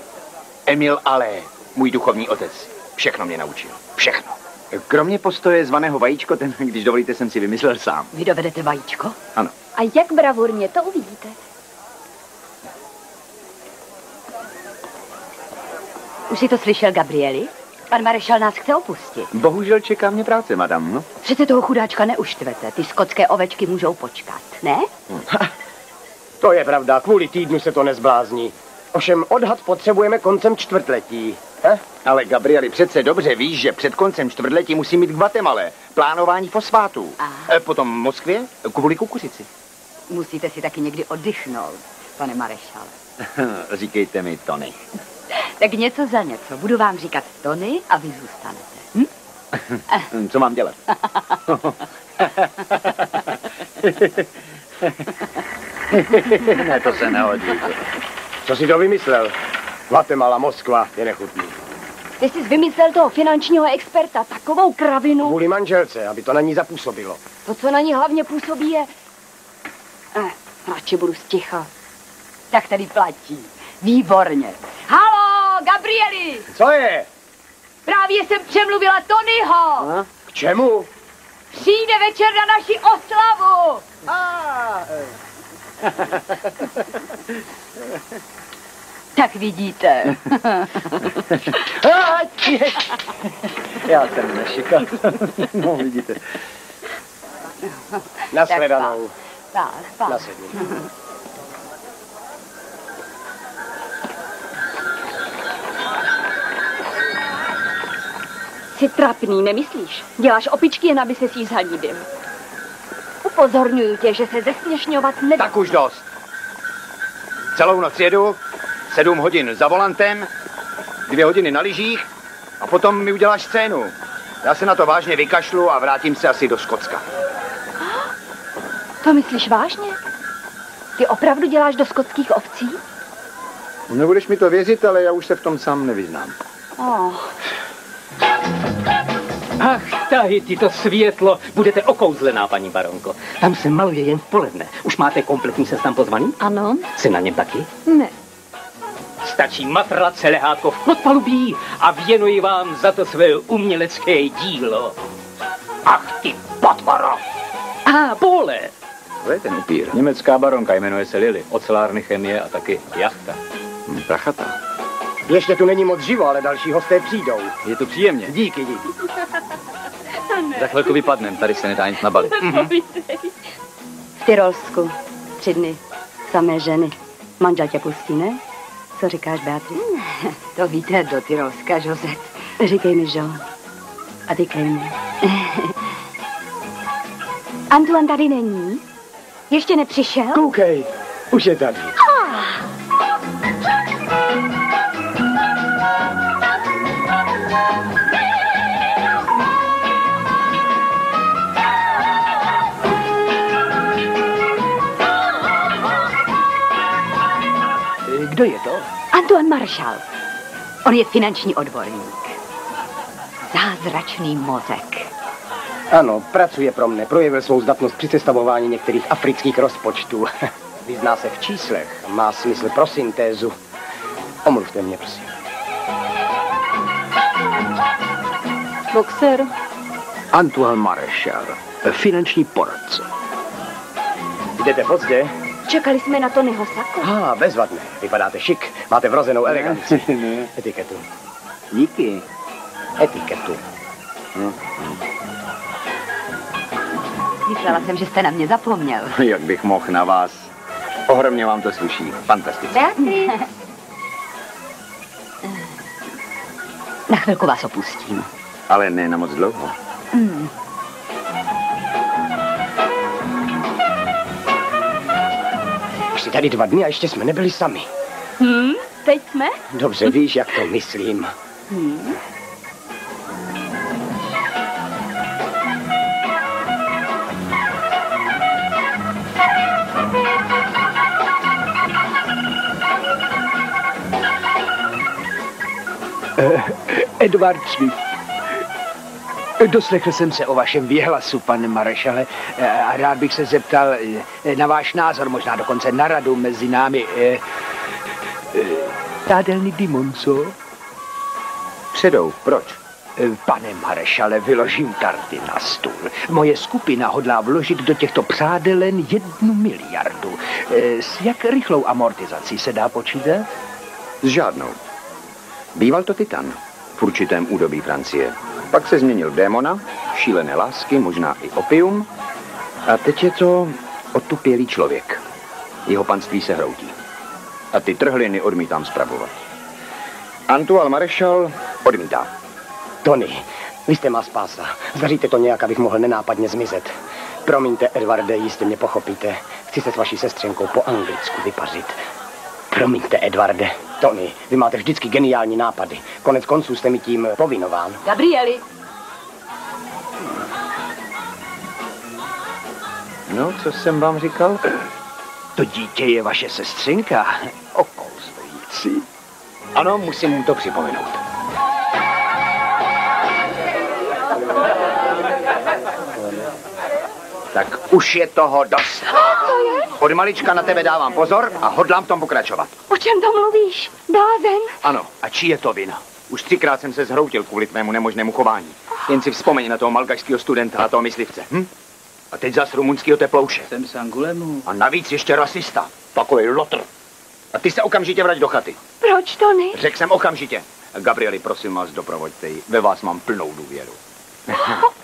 Emil Alé, můj duchovní otec. Všechno mě naučil. Všechno. Kromě postoje zvaného vajíčko, ten, když dovolíte, jsem si vymyslel sám. Vy dovedete vajíčko? Ano. A jak bravurně, to uvidíte. Už si to slyšel, Gabrieli? Pan Marešal nás chce opustit. Bohužel čeká mě práce, madam. No. Přece toho chudáčka neuštvete. Ty skotské ovečky můžou počkat, ne? To je pravda, kvůli týdnu se to nezblázní. Ovšem odhad potřebujeme koncem čtvrtletí. He? Ale Gabrieli, přece dobře víš, že před koncem čtvrtletí musí mít k Guatemale plánování fosfátů. E, potom v Moskvě kvůli kukuřici. Musíte si taky někdy oddychnout, pane Marešale. Říkejte mi, Tony. Tak něco za něco. Budu vám říkat Tony a vy zůstanete. Hm? Co mám dělat? ne, to se nehodí. Co si to vymyslel? Guatemala, Moskva je nechutný. Ty jsi vymyslel toho finančního experta, takovou kravinu. Kvůli manželce, aby to na ní zapůsobilo. To, co na ní hlavně působí, je... Eh, radši budu sticha. Tak tady platí. Výborně. Halo, Gabrieli! Co je? Právě jsem přemluvila Tonyho. A? K čemu? Přijde večer na naši oslavu. A, Tak vidíte. Já jsem nešikal. no, vidíte. Nashledanou. Tak, tak. Nasedni. Jsi trapný, nemyslíš? Děláš opičky jen, aby se jí zhaníbil. Upozorňuju tě, že se zesměšňovat nedá. Tak už dost. Celou noc jedu, sedm hodin za volantem, dvě hodiny na lyžích a potom mi uděláš scénu. Já se na to vážně vykašlu a vrátím se asi do Skotska. To myslíš vážně? Ty opravdu děláš do skotských ovcí? Nebudeš mi to věřit, ale já už se v tom sám nevyznám. Oh. Ach, tahy, ty to světlo. Budete okouzlená, paní baronko. Tam se maluje jen v poledne. Už máte kompletní seznam pozvaný? Ano. Jsi na něm taky? Ne. Stačí matrace, lehátko v podpalubí a věnuji vám za to své umělecké dílo. Ach ty potvoro! A, pole! To je ten upír. Německá baronka jmenuje se Lily. Ocelárny, chemie a taky jachta. Hm, prachata. Ještě tu není moc živo, ale další hosté přijdou. Je to příjemně. Díky, díky. Za chvilku vypadnem, tady se nedá nic nabalit. V Tyrolsku. Tři dny. Samé ženy. Manžel tě pustí, ne? Co říkáš, Beatrice? To víte, do Tyrolska, Josef. Říkej mi, že? A ty klidně. Antoine tady není? Ještě nepřišel? Koukej, už je tady. Kdo je to? Antoine Marshall. On je finanční odborník. Zázračný mozek. Ano, pracuje pro mne. Projevil svou zdatnost při sestavování některých afrických rozpočtů. Vyzná se v číslech, má smysl pro syntézu. Omluvte mě, prosím. Boxer. Antoine Marshall, finanční poradce. Jdete pozdě? Čekali jsme na Tonyho sako. Ah, bezvadné. Vypadáte šik. Máte vrozenou eleganci. Ne. Etiketu. Díky. Etiketu. Myslela jsem, že jste na mě zapomněl. Jak bych mohl na vás. Ohromně vám to sluší. Fantasticky. Beatrice. Na chvilku vás opustím. Ale ne na moc dlouho. Mm. Jsi tady dva dny a ještě jsme nebyli sami. Hm, teď jsme? Dobře víš, jak to myslím. Hm. Eh, Edward Smith. Doslechl jsem se o vašem výhlasu, pane Marešale, eh, a rád bych se zeptal eh, na váš názor, možná dokonce na radu mezi námi. Eh, Tádelný Dimonco? Předou, proč? Pane Marešale, vyložím karty na stůl. Moje skupina hodlá vložit do těchto přádelen jednu miliardu. S jak rychlou amortizací se dá počítat? S žádnou. Býval to Titan v určitém údobí Francie. Pak se změnil v démona, šílené lásky, možná i opium. A teď je to otupělý člověk. Jeho panství se hroutí. A ty trhliny odmítám spravovat. Antoine Marešal odmítá. Tony, vy jste má spása. Zaříte to nějak, abych mohl nenápadně zmizet. Promiňte, Edvarde, jistě mě pochopíte. Chci se s vaší sestřenkou po anglicku vypařit. Promiňte, Edvarde. Tony, vy máte vždycky geniální nápady. Konec konců jste mi tím povinován. Gabrieli. No, co jsem vám říkal? To dítě je vaše sestřenka. Okouzlující. Ano, musím mu to připomenout. Tak už je toho dost. Od malička na tebe dávám pozor a hodlám v tom pokračovat. O čem to mluvíš? Blázen? Ano, a čí je to vina? Už třikrát jsem se zhroutil kvůli tvému nemožnému chování. Jen si vzpomeň na toho malgašského studenta a toho myslivce. Hm? A teď zas rumunského teplouše. Jsem z Angulemu. A navíc ještě rasista. Takový lotr. A ty se okamžitě vrať do chaty. Proč, Tony? Řekl jsem okamžitě. Gabrieli, prosím vás, doprovoďte ji. Ve vás mám plnou důvěru.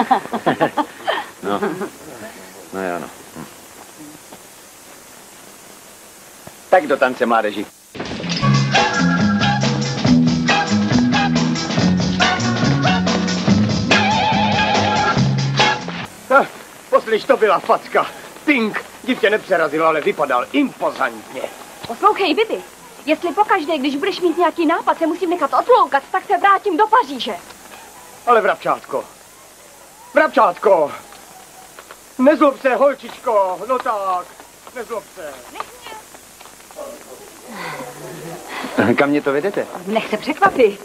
no. No jo, no. Hm. Tak do tance, mládeži. Ah, poslyš, to byla facka. Pink, dítě nepřerazil, ale vypadal impozantně. Poslouchej, Bibi. Jestli pokaždé, když budeš mít nějaký nápad, se musím nechat otloukat, tak se vrátím do Paříže. Ale vrabčátko. Vrabčátko. Nezlob se, holčičko, no tak, nezlob se. Kam mě to vedete? Nech se překvapit.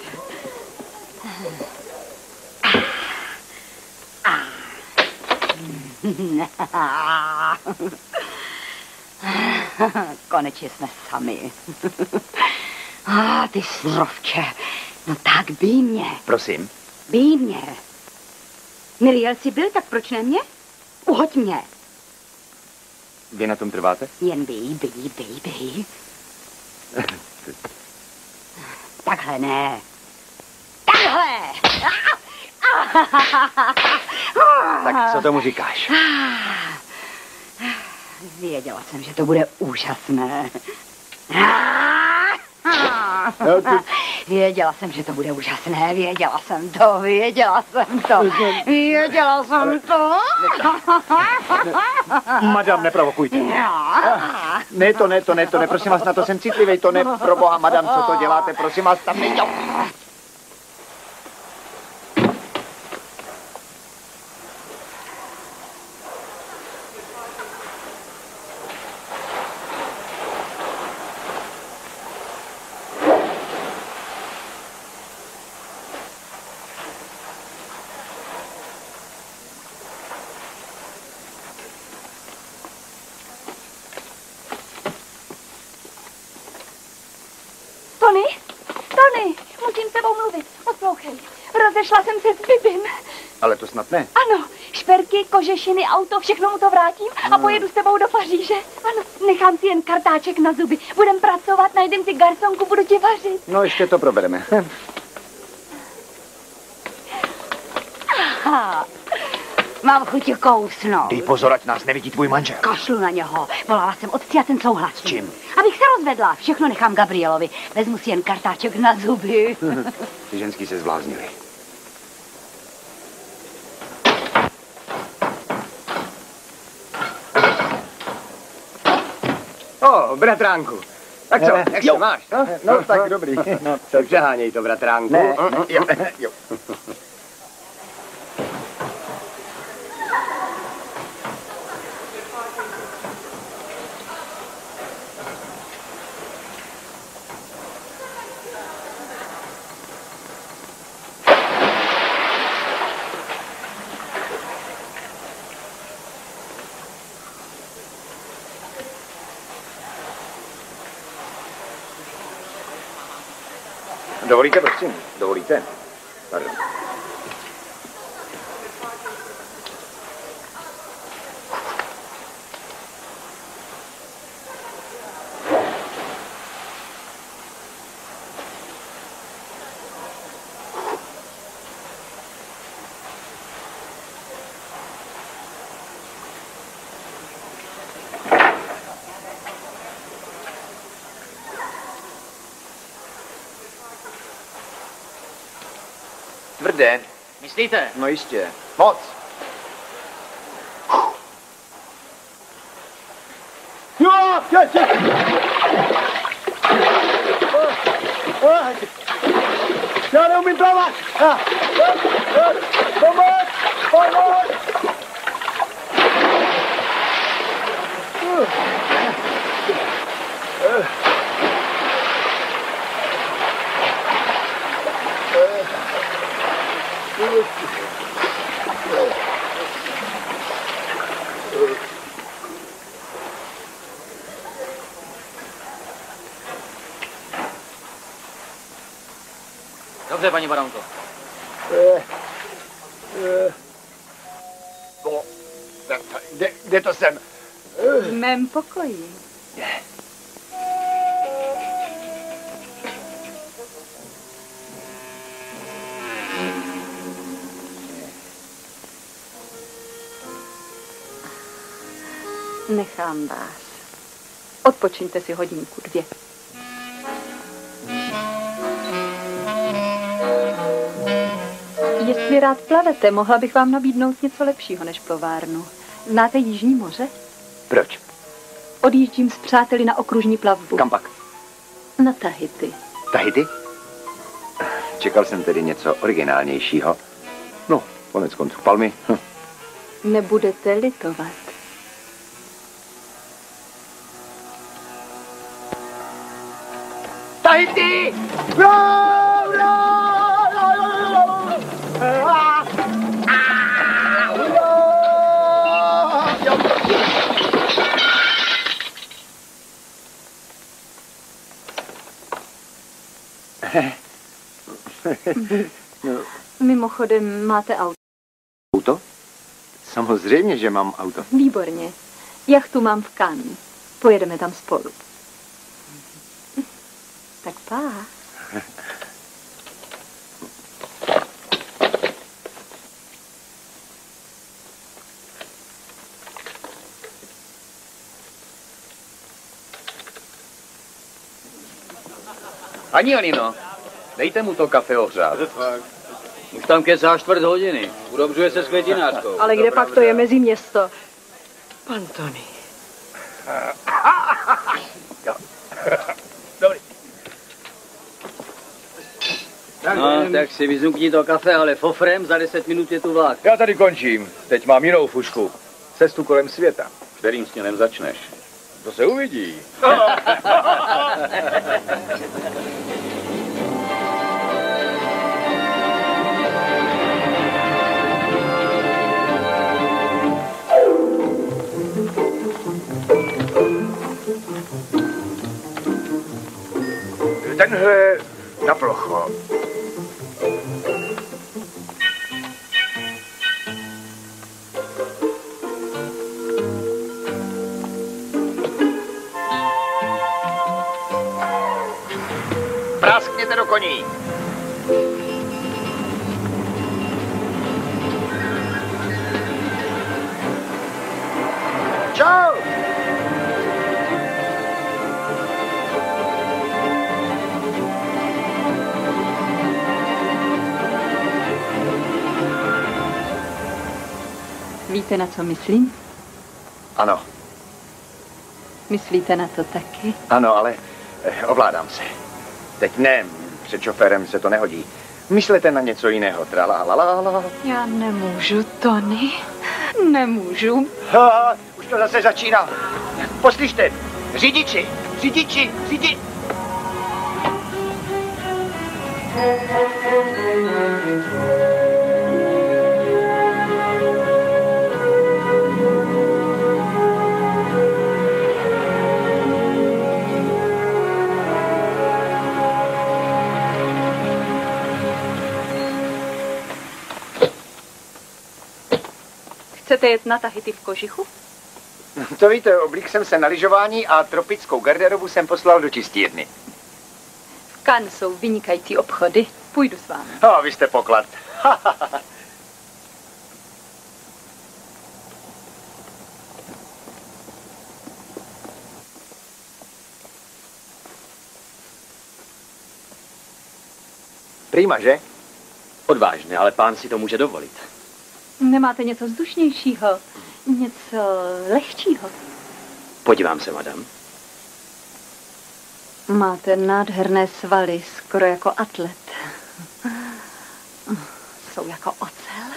Konečně jsme sami. A ty srovče, no tak bij mě, Prosím. bij mě. Milý, jsi byl, tak proč ne mě? Uhoď mě. Vy na tom trváte? Jen bij, bij, bij, bij. Takhle ne. Takhle! Tak co tomu říkáš? Věděla jsem, že to bude úžasné. Věděla jsem, že to bude úžasné, věděla jsem to, věděla jsem to, věděla jsem to. Madam, neprovokujte. Ne, to ne, to ne, to ne, prosím vás, na to jsem citlivý, to ne, pro boha, madam, co to děláte, prosím vás, tam nejde. Tony, Tony, musím s tebou mluvit. Poslouchej. Rozešla jsem se s Bibim. Snad ne. Ano, šperky, kožešiny, auto, všechno mu to vrátím a Hmm. pojedu s tebou do Paříže. Ano, nechám si jen kartáček na zuby. Budem pracovat, najdem si garsonku, budu ti vařit. No, ještě to probereme. Aha. Mám chuť kousnout. Dej pozor, ať nás nevidí tvůj manžel. Kašlu na něho. Volala jsem otci a ten souhlasí. S čím? Abych se rozvedla. Všechno nechám Gabrielovi. Vezmu si jen kartáček na zuby. Ty ženský se zvláznili. O, bratránku. Tak co, Eh, jak jo. se máš? No, No, tak dobrý. No, přeháněj to, bratránku. Ne, ne, jo, jo. Dovolíte, prosím? Dovolíte? Pardon. Tvrdé. Myslíte? No jistě. Moc. Jo, jo, jo. O, o, Já neumím plavat. A, o, o, Pomoc, pomoc. Uh. Uh. Dobře, paní baronko. Eh, eh. No, kde, kde to jsem? V mém pokoji. Nechám vás. Odpočiňte si hodinku, dvě. Jestli rád plavete, mohla bych vám nabídnout něco lepšího než plovárnu. Znáte Jižní moře? Proč? Odjíždím s přáteli na okružní plavbu. Kam pak? Na Tahiti. Tahiti? Čekal jsem tedy něco originálnějšího. No, konec konců palmy. Hm. Nebudete litovat. Tahiti! No, No, Mimochodem, máte auto. auto? Samozřejmě, že mám auto. Výborně. Jachtu mám v Cannes. Pojedeme tam spolu. Tak pá. Ani Anino, dejte mu to kafe ohřát. Už tam kecá čtvrt hodiny. Udobřuje se s květinářkou. Ale kde pak to je mezi město? Pan Tony. No, tak si vyzumkni to kafe, ale fofrem za 10 minut je tu vlak. Já tady končím. Teď mám jinou fušku. Cestu kolem světa. Kterým směrem začneš? To se uvidí. Tenhle na plocho. Praskněte do koní. Víte, na co myslím? Ano, Myslíte na to taky? ano, ale eh, ovládám se. Teď ne, před šoférem se to nehodí. Myslete na něco jiného. Tralalala. Já nemůžu, Tony. Nemůžu. Ha, už to zase začíná. Poslyšte, řidiči, řidiči, řidiči. Chcete jet na Tahiti v kožichu? To víte, oblík jsem se na lyžování a tropickou garderobu jsem poslal do čistírny. V Cannes jsou vynikající obchody. Půjdu s vámi. No, vy jste poklad. Prýma, že? Odvážně, ale pán si to může dovolit. Nemáte něco vzdušnějšího? Něco lehčího? Podívám se, madam. Máte nádherné svaly, skoro jako atlet. Jsou jako ocel.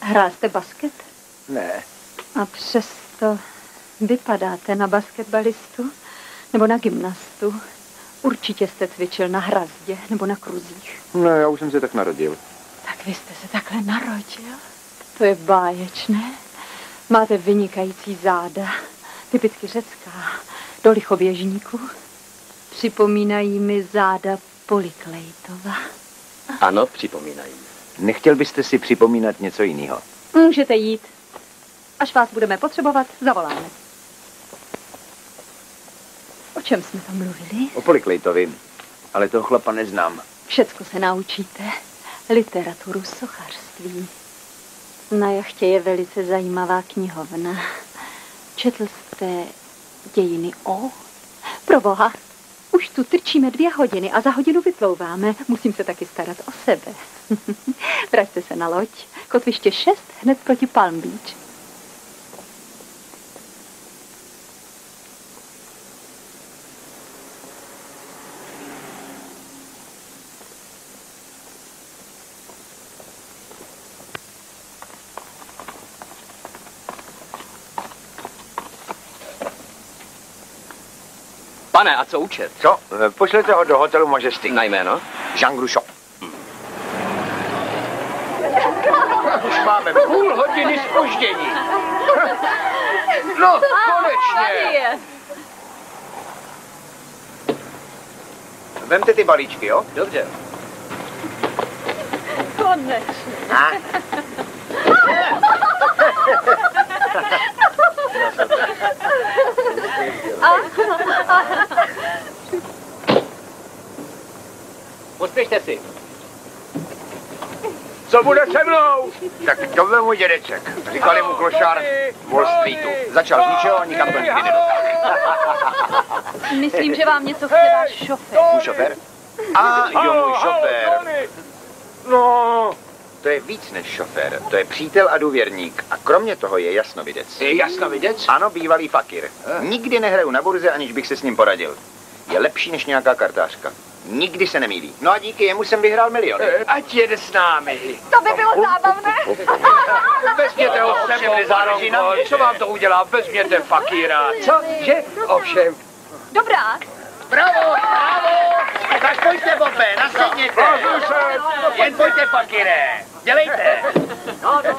Hrál jste basket? Ne. A přesto vypadáte na basketbalistu nebo na gymnastu. Určitě jste cvičil na hrazdě nebo na kruzích. No, já už jsem se tak narodil. Tak vy jste se takhle narodil? To je báječné. Máte vynikající záda, typicky řecká, do lichoběžníku. Připomínají mi záda Poliklejtova. Ano, připomínají. Nechtěl byste si připomínat něco jiného? Můžete jít. Až vás budeme potřebovat, zavoláme. O čem jsme tam mluvili? O Poliklejtovi. Ale toho chlapa neznám. Všecko se naučíte. Literaturu, sochařství. Na jachtě je velice zajímavá knihovna. Četl jste dějiny O? Proboha, už tu trčíme dvě hodiny a za hodinu vyplouváme. Musím se taky starat o sebe. Vraťte se na loď. Kotviště 6, hned proti Palm Beach. Pane, a co účet? Co? Eh, Pošlete ho do hotelu Majestic. Na jméno? Jean Gruchot. Už máme půl hodiny spoždění. No, konečně. Vemte ty balíčky, jo? Dobře. Konečně. A? Pospěšte si. Co bude se mnou? Tak to byl můj dědeček. Říkali mu klošár Wall Streetu. Začal z ničeho, nikam to nikdy nedotáhl. Myslím, že vám něco chce váš šofér. Můj šofér? A jo, můj šofér. No, To je víc než šofér. To je přítel a důvěrník. A kromě toho je jasnovidec. je jasnovidec? Ano, bývalý fakir. Nikdy nehraju na burze, aniž bych se s ním poradil. Je lepší než nějaká kartářka. Nikdy se nemýlí. No a díky jemu jsem vyhrál milion. Eh, Ať jede s námi. To by bylo zábavné. Vezměte ho se mnou, záleží na Baronko. mě. Co vám to udělá? Vezměte fakíra. Co? Že? Ovšem. Dobrá. Bravo, bravo! Tak pojďte, Bobe, nasedněte. Jen pojďte, fakire. Dělejte. Tak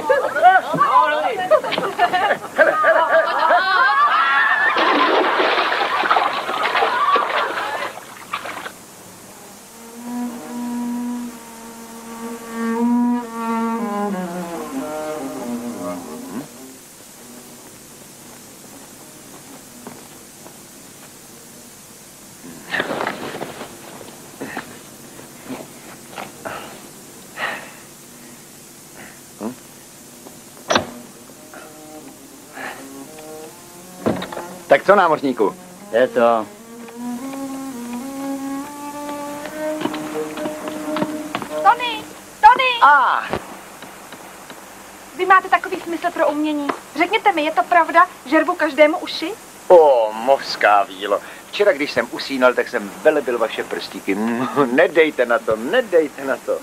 co, námořníku? Je to. Tony! Tony! A, Vy máte takový smysl pro umění. Řekněte mi, je to pravda, že rvu každému uši? o, mořská vílo. Včera, když jsem usínal, tak jsem velebil vaše prstíky. Nedejte na to, nedejte na to.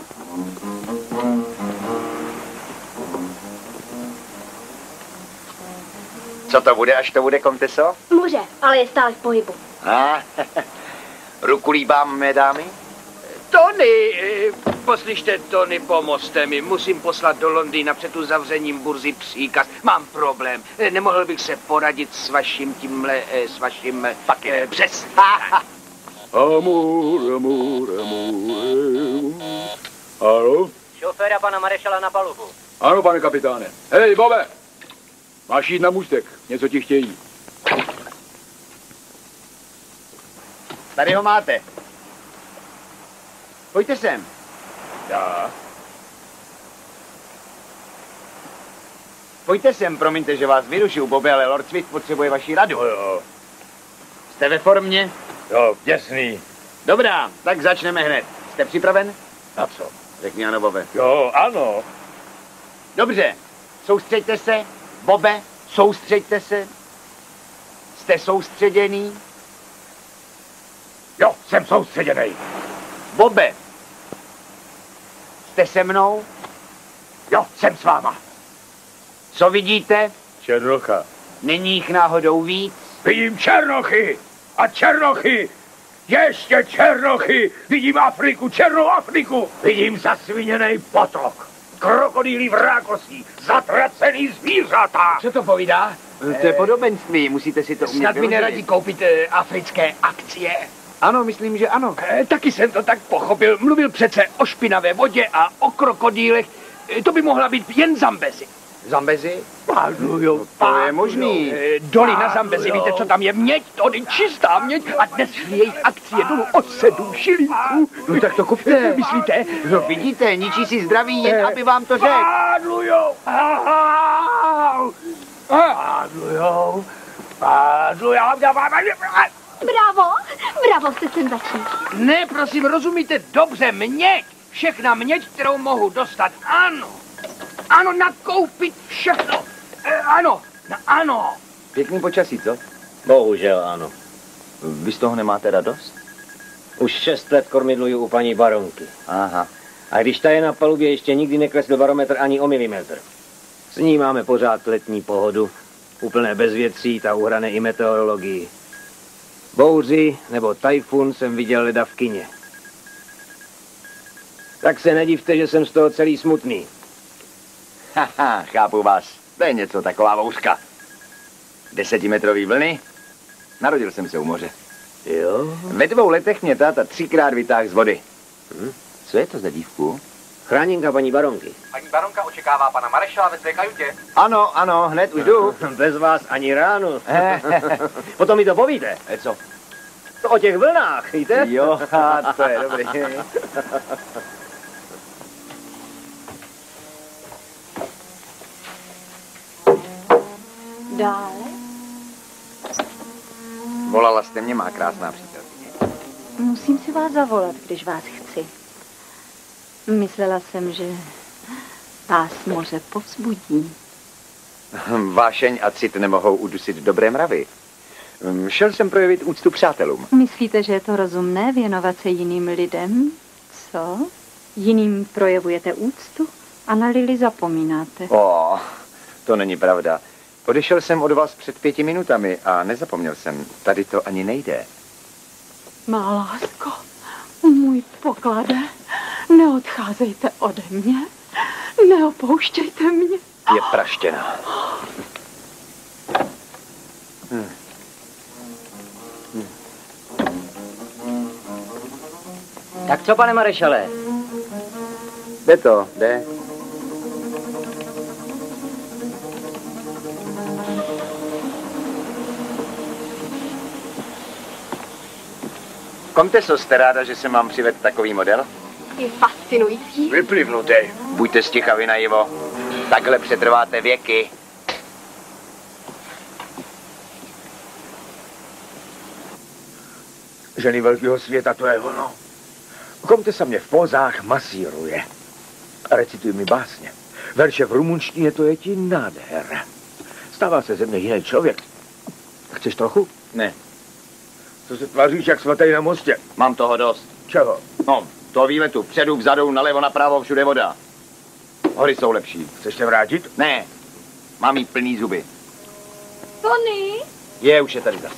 Co to bude, až to bude, komteso? Může, ale je stále v pohybu. A, ruku líbám, mé dámy? Tony, eh, poslyšte, Tony, pomozte mi. Musím poslat do Londýna před uzavřením burzy příkaz. Mám problém. Eh, Nemohl bych se poradit s vaším tímhle, eh, s vaším... Eh, přes. Amur, amur, amur. Halo? Šoféra pana Marešala na palubu. Ano, pane kapitáne. Hej, Bobe! Máš jít na můstek, něco ti chtějí. Tady ho máte. Pojďte sem. Já? Pojďte sem, promiňte, že vás vyrušu, Bobe, ale Lord Swift potřebuje vaši radu. Jo, jo. Jste ve formě? Jo, děsný. Dobrá, tak začneme hned. Jste připraven? Na co? Řekni ano, Bobe. Jo, ano. Dobře, soustřeďte se. Bobe, soustřeďte se. Jste soustředěný? Jo, jsem soustředěný. Bobe, jste se mnou? Jo, jsem s váma. Co vidíte? Černocha. Není jich náhodou víc? Vidím černochy a černochy. Ještě černochy. Vidím Afriku, černou Afriku. Vidím zasviněný potok. Krokodýlí vrákosí, zatracený zvířata. Co to povídá? To je podobenství, musíte si to umět Snad mi neradí koupit eh, africké akcie. Ano, myslím, že ano. Eh, Taky jsem to tak pochopil. Mluvil přece o špinavé vodě a o krokodýlech. Eh, To by mohla být jen Zambezi. Zambezi? Páduju, To je možný. Eh, Doly na Zambezi, víte, co tam je? Měď, to je čistá měď a dnes jejich akcie dolů o sedm šilíků. No tak to kupte. Myslíte? No vidíte, ničí si zdraví, jen aby vám to řekl. Pádlujou! Pádlujou! Pádlujou! Bravo, bravo, jste senzační. Ne, prosím, rozumíte dobře, měď! Všechna měď, kterou mohu dostat, ano. Ano, nakoupit všechno. E, ano, na, ano. Pěkný počasí, co? Bohužel ano. Vy z toho nemáte radost? Už šest let kormidluju u paní baronky. Aha. A když ta je na palubě, ještě nikdy neklesl barometr ani o milimetr. S ní máme pořád letní pohodu, úplné bezvětří, ta uhrané i meteorologii. Bouři nebo tajfun jsem viděl leda v kině. Tak se nedivte, že jsem z toho celý smutný. Haha, chápu vás. To je něco taková vouska. Desetimetrový vlny. Narodil jsem se u moře. Jo? Ve dvou letech mě táta třikrát vytáhl z vody. Hm? Co je to za dívku? Chráněnka paní baronky. Paní baronka očekává pana Marešala ve své kajutě. Ano, ano, hned už jdu. Bez vás ani ráno. Potom mi to povíte. E co? To o těch vlnách, víte? Jo, to je dobrý. Dále? Volala jste mě, má krásná přítelkyně. Musím si vás zavolat, když vás chci. Myslela jsem, že vás moře povzbudí. Vášeň a cit nemohou udusit dobré mravy. Šel jsem projevit úctu přátelům. Myslíte, že je to rozumné věnovat se jiným lidem? Co? Jiným projevujete úctu a na Lili zapomínáte. O, to není pravda. Odešel jsem od vás před pěti minutami a nezapomněl jsem. Tady to ani nejde. Má lásko, můj poklade, neodcházejte ode mě, neopouštějte mě. Je praštěná. Hm. Tak co, pane Marešale? Jde to, jde. Komteso, jste ráda, že jsem vám přivedl takový model? Je fascinující. Vyplivnutý. Buďte stichavi najivo. Takhle přetrváte věky. Ženy velkého světa, to je ono. Komtesa mě v pozách masíruje. A recituje mi básně. Verše v rumunštině to je ti nádhera. Stává se ze mne jiný člověk. Chceš trochu? Ne. Co se tváříš jak svatý na mostě? Mám toho dost. Čeho? No, to výletu. Předu, vzadu, nalevo, napravo, všude voda. Hory jsou lepší. Chceš se vrátit? Ne. Mám jí plný zuby. Tony, Je, už je tady zas.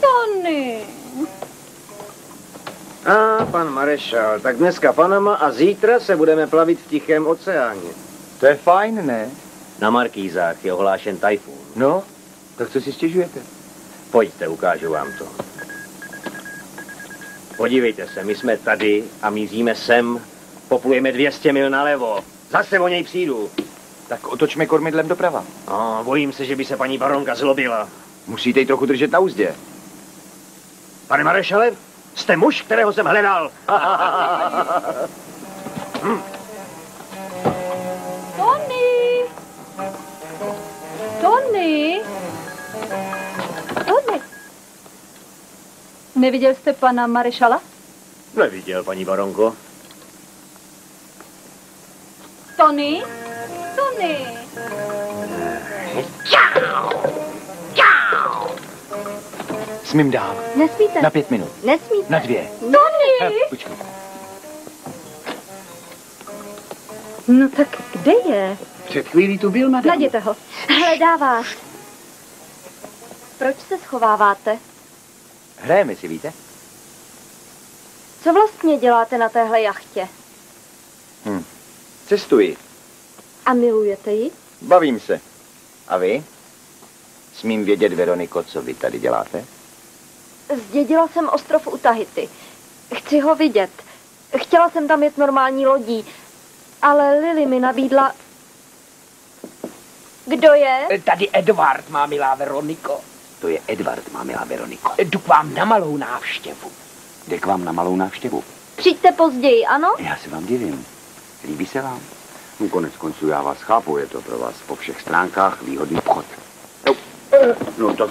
Tony. A pan Marešal, tak dneska Panama a zítra se budeme plavit v Tichém oceáně. To je fajn, ne? Na Markýzách je ohlášen tajfun. No, tak co si stěžujete? Pojďte, ukážu vám to. Podívejte se, my jsme tady a míříme sem. Poplujeme 200 mil nalevo. Zase o něj přijdu. Tak otočme kormidlem doprava. No, bojím se, že by se paní baronka zlobila. Musíte ji trochu držet na úzdě. Pane Marešale, jste muž, kterého jsem hledal. hm. Tony. Tony. Neviděl jste pana Marešala? Neviděl, paní baronko. Tony? Tony. Smím dál. Nesmíte. Na pět minut. Nesmíte. Na dvě. Tony. Počkej. No tak kde je? Před chvílí tu byl, madam. Najděte ho. Hledá vás. Proč se schováváte? Hrajeme si, víte? Co vlastně děláte na téhle jachtě? Hm. Cestuji. A milujete ji? Bavím se. A vy? Smím vědět, Veroniko, co vy tady děláte? Zdědila jsem ostrov u Tahiti. Chci ho vidět. Chtěla jsem tam jet normální lodí, ale Lily mi nabídla... Kdo je? Tady Edward, má milá Veroniko. To je Edward, má milá Veroniko. Jdu k vám na malou návštěvu. Jde k vám na malou návštěvu. Přijďte později, ano? Já se vám divím. Líbí se vám? No, konec konců já vás chápu, je to pro vás po všech stránkách výhodný obchod. No, no to...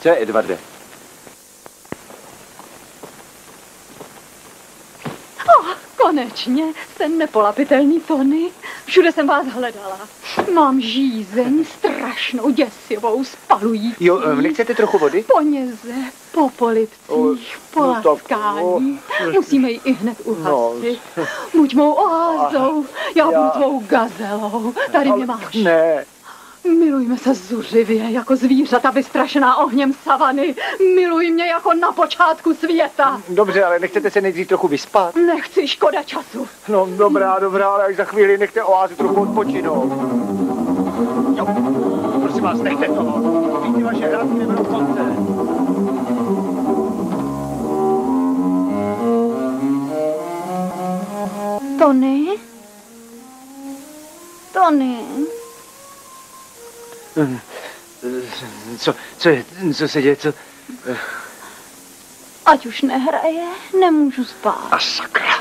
Co je, Edvarde? Oh, konečně, jste nepolapitelný Tony. Všude jsem vás hledala. Mám žízeň strašnou, děsivou, spalující. Jo, eh, nechcete trochu vody? Po něze, po polipcích, po no laskání. Musíme ji i hned uhasit. Buď mou oázou, já budu tvou gazelou. Tady mě máš. Ne. Milujme se zuřivě, jako zvířata vystrašená ohněm savany. Miluj mě jako na počátku světa. Dobře, ale nechcete se nejdřív trochu vyspat? Nechci, škoda času. No, dobrá, dobrá, ale až za chvíli nechte oázu trochu odpočinout. Jo, prosím vás, nechte toho. Víte, vaše hrátky neberou konce. Tony? Tony? Co, co, je, co se děje, co... Ať už nehraje, nemůžu spát. A sakra.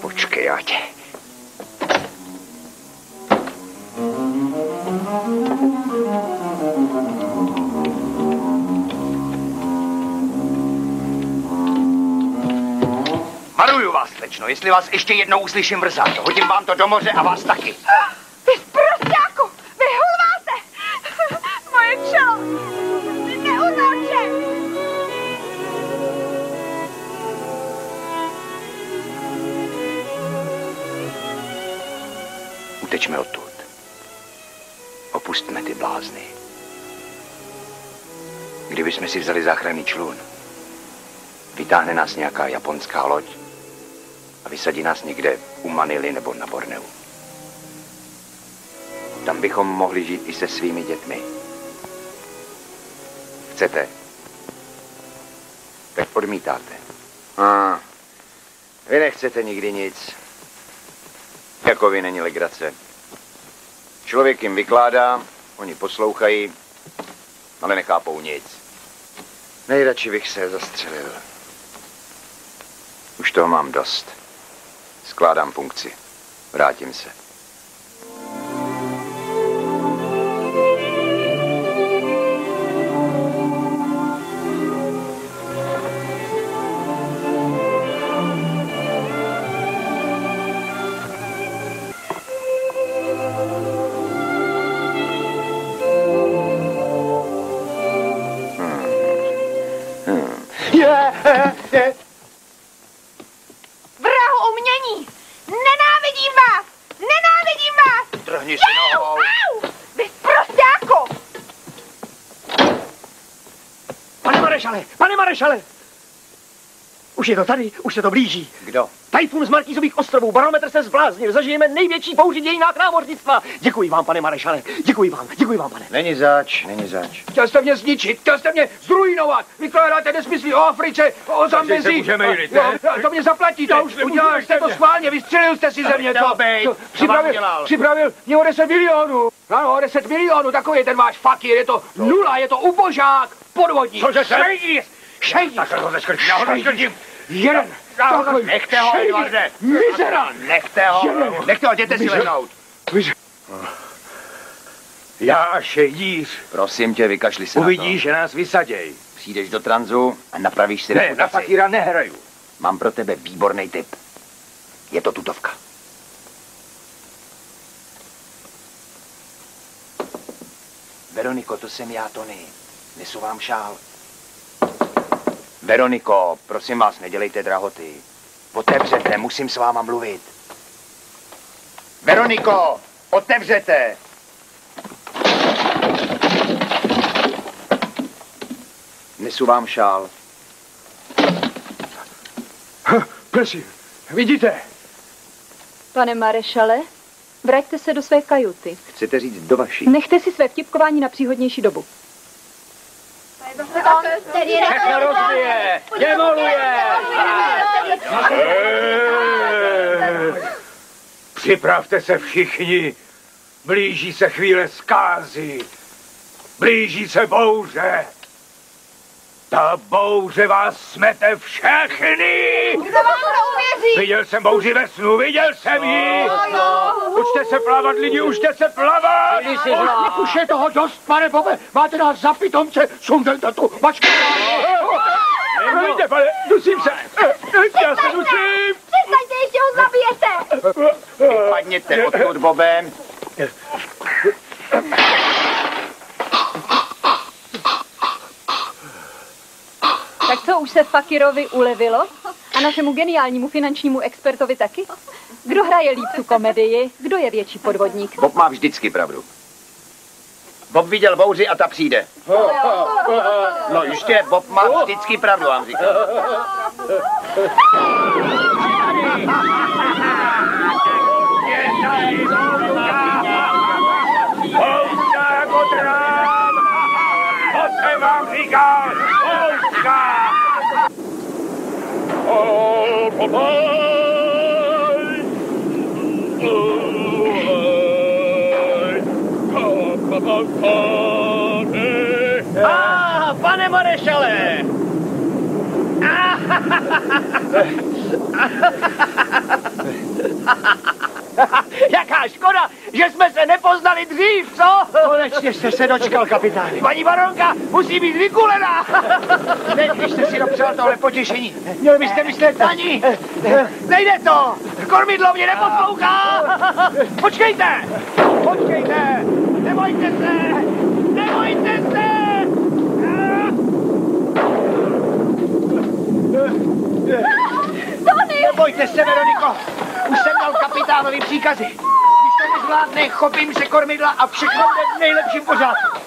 Počkej, ať. Varuju vás, slečno, jestli vás ještě jednou uslyším vrzat, hodím vám to do moře a vás taky. Vy sprostáku! Utečme odtud. Opustme ty blázny. Kdybychom si vzali záchranný člun, vytáhne nás nějaká japonská loď a vysadí nás někde u Manily nebo na Borneu. Tam bychom mohli žít i se svými dětmi. Chcete? Tak odmítáte. A, vy nechcete nikdy nic. Jako vy není legrace. Člověk jim vykládá, oni poslouchají, ale nechápou nic. Nejradši bych se zastřelil. Už toho mám dost. Skládám funkci. Vrátím se. Marešale! Už je to tady, už se to blíží. Kdo? Tajfun z Markýzových ostrovů, barometr se zbláznil, zažijeme největší bouři v dějinách námořnictva. Děkuji vám, pane Marešale, děkuji vám, děkuji vám, pane. Není zač, není zač. Chtěl jste mě zničit, chtěl jste mě zrujnovat. Vykládáte nesmysly o Africe, o Zambezi. se můžeme jít, No, to mě zaplatíte. To už Udělal jste to schválně, vystřelil jste si ze mě to. Připravil, připravil mě o 10 milionů. Ano, o 10 milionů, takový je ten váš fakír, je to nula, je to ubožák, podvodník. Cože se? Šejdíř. Takhle ho zeškrtím, já ho zeškrtím. Jeden, takový Nechte ho, Edvarde. Mizera. Nechte ho, Jeden. nechte ho, jděte si lehnout. Já a šejdíř. Prosím tě, vykašli se Uvidíš, že nás vysaděj. Přijdeš do tranzu a napravíš si Ne, reputaci. na fakíra nehraju. Mám pro tebe výborný tip. Je to tutovka. Veroniko, to jsem já, Tony. Nesu vám šál. Veroniko, prosím vás, nedělejte drahoty. Otevřete, musím s váma mluvit. Veroniko, otevřete! Nesu vám šál. Prosím, vidíte? Pane Marešale, vraťte se do své kajuty. Chcete říct do vaší? Nechte si své vtipkování na příhodnější dobu. Všechno rozbije, demoluje. Připravte se všichni. Blíží se chvíle zkázy. Blíží se bouře. Ta bouře vás smete všechny. Kdo vám to uvěří? Viděl jsem bouři ve snu, viděl jsem ji. Učte se plavat, lidi, učte se plavat. Už je toho dost, pane Bobe, máte nás za pitomce, sundejte tu mačku. Promiňte, pane, dusím se. Já se dusím. Přestaňte, ještě ho zabijete! Vypadněte odkud, Bobe. Tak co, už se Fakirovi ulevilo? A našemu geniálnímu finančnímu expertovi taky? Kdo hraje líp tu komedii? Kdo je větší podvodník? Bob má vždycky pravdu. Bob viděl bouři a ta přijde. No ještě, Bob má vždycky pravdu, vám říkám. Jako! To jsem vám! Ah, ha, ha, ha, ha, ha, ha, ha, ha, ha, ha, Jaká škoda, že jsme se nepoznali dřív, co? Konečně jste se dočkal, kapitáne. Paní baronka musí být vykulená. Ne, když jste si dopřál tohle potěšení, měli byste myslet na ní. Nejde to! Kormidlo mě neposlouchá! Počkejte! Počkejte! Nebojte se! Nebojte se! Tony! Nebojte se, Veroniko. Už jsem dal kapitánovi příkazy. Když to nezvládne, chopím se kormidla a všechno bude v nejlepším pořádku.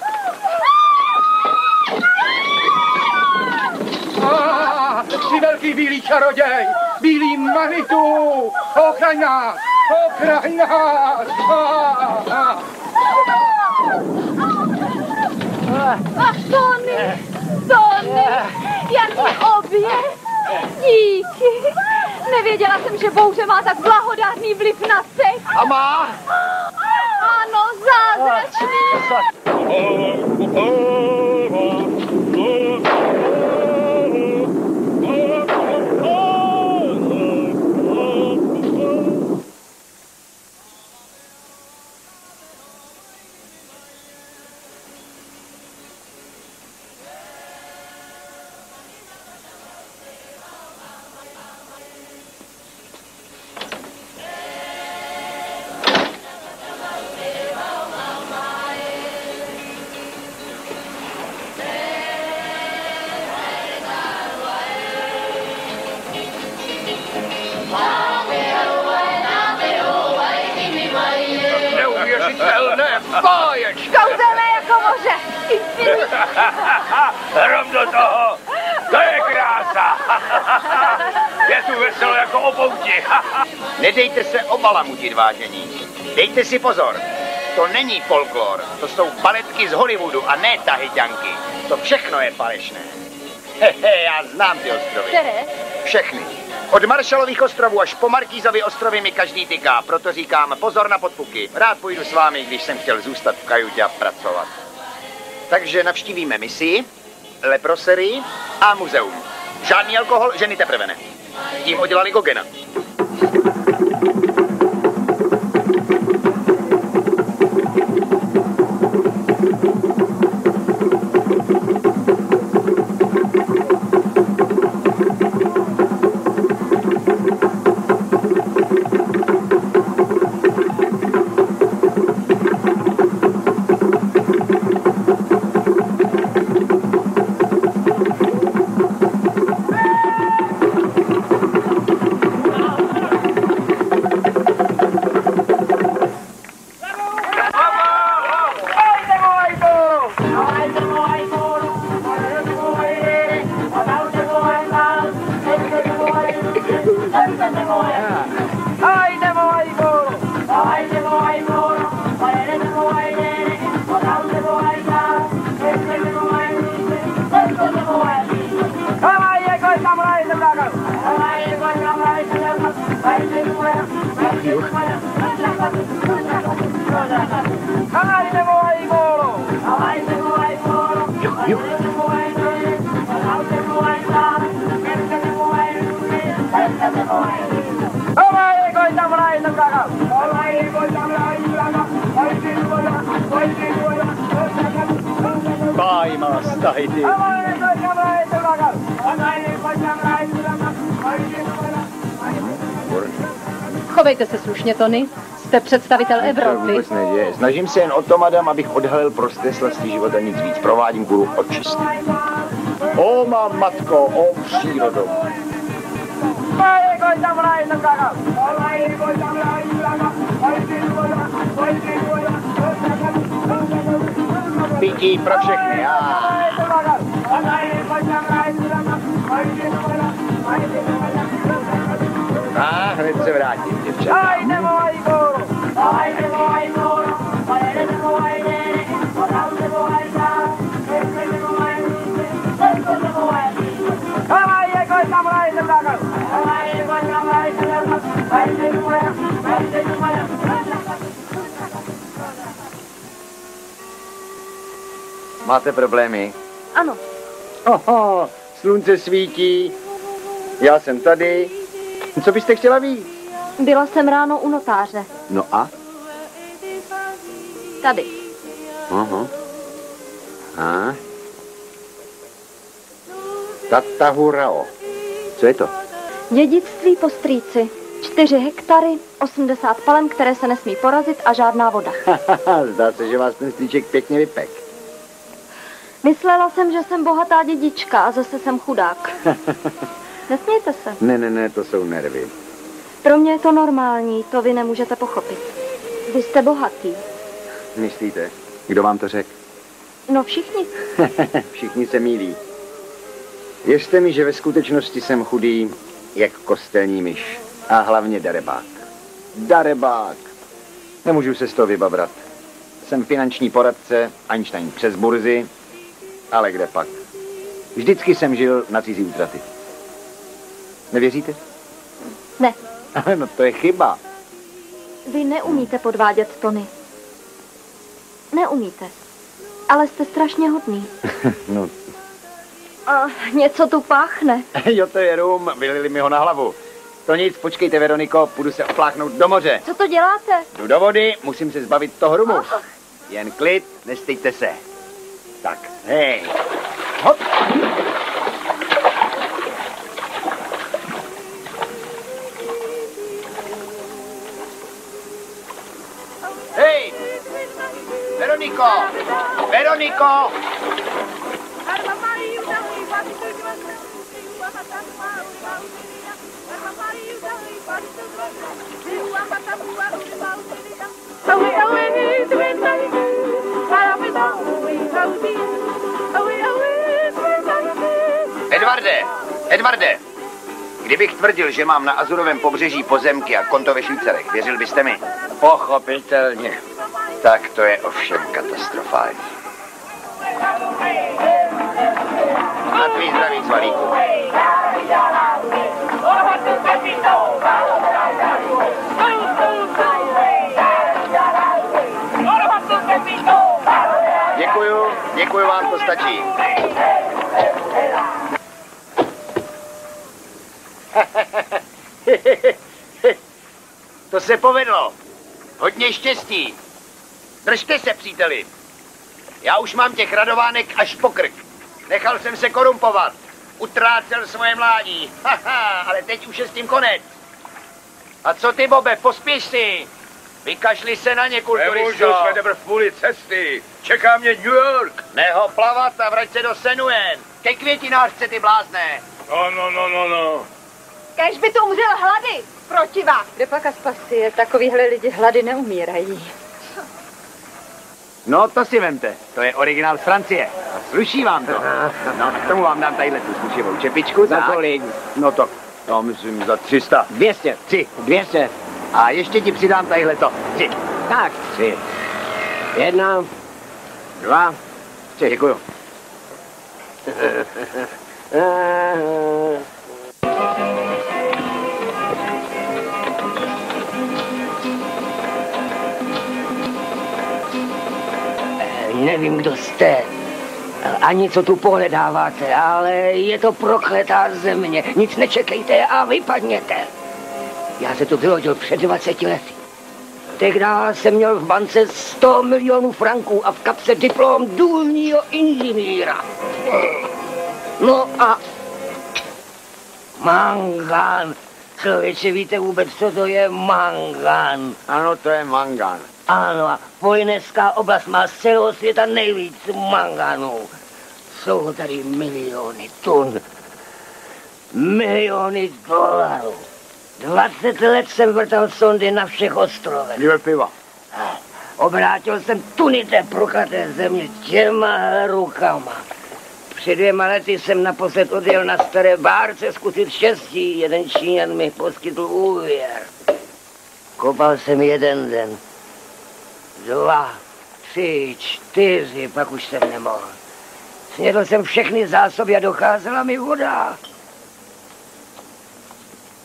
Ah, jsi velký bílý čaroděj! Bílý manitu! Ochraň nás! Ochraň nás! Ah, ah. Ach, Tony! Tony! Jaký oběd! Díky! Nevěděla jsem, že bouře má tak blahodárný vliv na sex. A má? Ano, zázračný. Nedejte se obalamutit, vážení. Dejte si pozor. To není folklor, to jsou baletky z Hollywoodu a ne tahyťanky. To všechno je falešné. Hehe, já znám ty ostrovy. Které? Všechny. Od Marshallových ostrovů až po Markízovy ostrovy mi každý tyká, proto říkám pozor na podpuky. Rád půjdu s vámi, když jsem chtěl zůstat v kajutě a pracovat. Takže navštívíme misi, leproserii a muzeum. Žádný alkohol, ženy teprve ne. Tím udělali Gogena. Thank you. Slušně, Tony. Jste představitel To Evropy. vůbec neděje. Snažím se jen o to, madam, abych odhalil prosté sladství života nic víc. Provádím guru očistí. O má matko, o přírodo. Pití pro všechny, já. A hned se děvčata. Máte problémy? Ano, Oho, slunce svítí, já jsem tady. Co byste chtěla víc? Byla jsem ráno u notáře. No a? Tady. Aha. A? Tata Hurao. Co je to? Dědictví po strýci. Čtyři hektary, 80 palem, které se nesmí porazit a žádná voda. Zdá se, že vás ten strýček pěkně vypek. Myslela jsem, že jsem bohatá dědička a zase jsem chudák. Nesmějte se. Ne, ne, ne, to jsou nervy. Pro mě je to normální, to vy nemůžete pochopit. Vy jste bohatý. Myslíte? Kdo vám to řekl? No všichni. Všichni se mílí. Věřte mi, že ve skutečnosti jsem chudý jak kostelní myš. A hlavně darebák. Darebák. Nemůžu se z toho vybabrat. Jsem finanční poradce, Einstein přes burzy, ale kde pak. Vždycky jsem žil na cizí útraty. Nevěříte? Ne. No to je chyba. Vy neumíte podvádět Tony. Neumíte. Ale jste strašně hodný. no, A něco tu páchne. jo, to je rum, vylili mi ho na hlavu. To nic, počkejte, Veroniko, půjdu se opláchnout do moře. Co to děláte? Jdu do vody, musím se zbavit toho rumu. Jen klid, nestejte se. Tak, hej. Hop. Veroniko! Veroniko! Edvarde, Edvarde, kdybych tvrdil, že mám na Azurovém pobřeží pozemky a konto ve Švýcarech, věřil byste mi? Pochopitelně. Tak to je ovšem katastrofální. Na tvý zdraví, Svalíku. Děkuju, děkuju vám, to stačí. to se povedlo. Hodně štěstí. Držte se, příteli. Já už mám těch radovánek až po krk. Nechal jsem se korumpovat. Utrácel svoje mládí. Haha, ale teď už je s tím konec. A co ty, Bobe, pospěš si. Vykašli se na ně, kulturisto. Nemůžu, jsme teprve v půli cesty. Čeká mě New York. Neho plavat a vrať se do Senuen. Ke květinářce, ty blázne. No, no, no, no, no. Kež by tu umřel hlady. Protiva. Kde pak a spasy, takovýhle lidi hlady neumírají. No, to si vemte. To je originál z Francie. A sluší vám to. No, k tomu vám dám tadyhle tu slušivou čepičku. Za tak. kolik? No to, no myslím za 300. 200. Tři. 200. A ještě ti přidám tadyhle to. Tři. Tak, tři. Jedna, dva, Tři. Děkuju. Nevím, kdo jste, ani co tu pohledáváte, ale je to prokletá země. Nic nečekejte a vypadněte. Já se tu vylodil před 20 lety. Tehdy jsem měl v bance 100 milionů franků a v kapse diplom důlního inženýra. No a mangan. Člověče, víte vůbec, co to je mangan? Ano, to je mangan. Ano, a vojenská oblast má z celého světa nejvíc manganů. Jsou ho tady miliony tun. Miliony dolarů. 20 let jsem vrtal sondy na všech ostrovech. Dvě piva. Obrátil jsem tuny té prokleté země těma rukama. Před dvěma lety jsem naposled odjel na staré bárce zkusit štěstí. Jeden Číňan mi poskytl úvěr. Kopal jsem jeden den. Dva, tři, čtyři, pak už jsem nemohl. Snědl jsem všechny zásoby a docházela mi voda.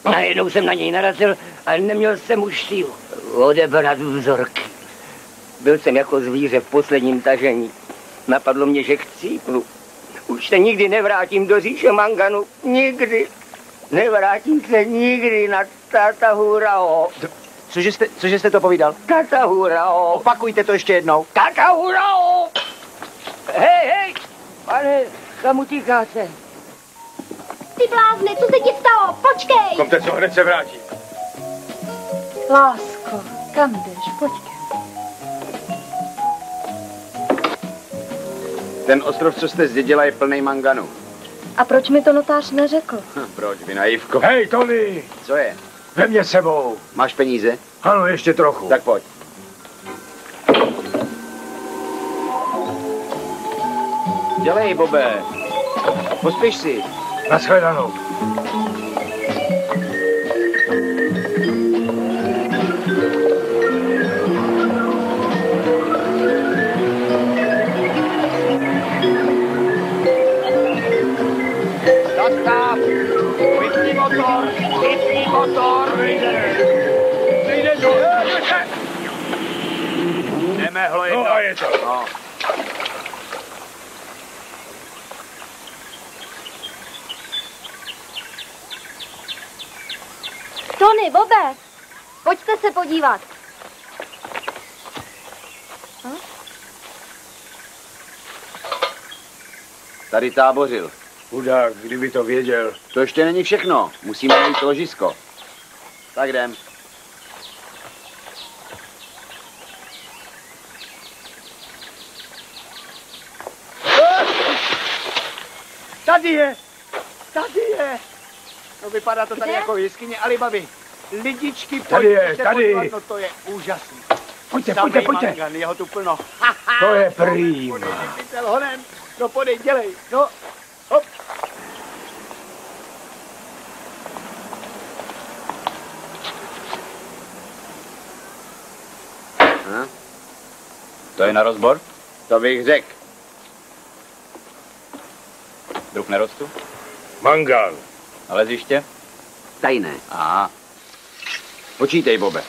Najednou jsem na něj narazil, ale neměl jsem už sílu odebrat vzorky. Byl jsem jako zvíře v posledním tažení. Napadlo mě, že chcípnu. Už se nikdy nevrátím do říše Manganu. Nikdy. Nevrátím se nikdy na Tatahurao. Cože jste, cože jste to povídal? Tatahurao. Opakujte to ještě jednou. Tatahurao! Hej, hej! Pane, kam utíkáte? Ty blázne, co se ti stalo? Počkej! Komte, co hned se vrátí. Lásko, kam jdeš? Počkej. Ten ostrov, co jste zdědila, je plný manganu. A proč mi to notář neřekl? Hm, proč, vy naivko? Hej, Tony! Co je? Ve mě sebou. Máš peníze? Ano, ještě trochu. Tak pojď. Dělej, Bobe. Pospěš si. Naschledanou. Pojďte se podívat. Tady tábořil. Chudák, kdyby to věděl. To ještě není všechno. Musíme najít ložisko. Tak jdem. Tady je! Tady je! No vypadá to tady Kde? jako jeskyně Alibaby. Lidičky, Tady je, tady. podívat, No to je úžasný. Pojďte, Samej pojďte, pojďte. Mangan, je ho tu plno. To je prýma. Podej, honem. No podej, dělej. No, hop. Hm? To je na rozbor? To bych řekl. Druh nerostu? Mangan. Naleziště? Tajné. Aha. Počítej, Bobe.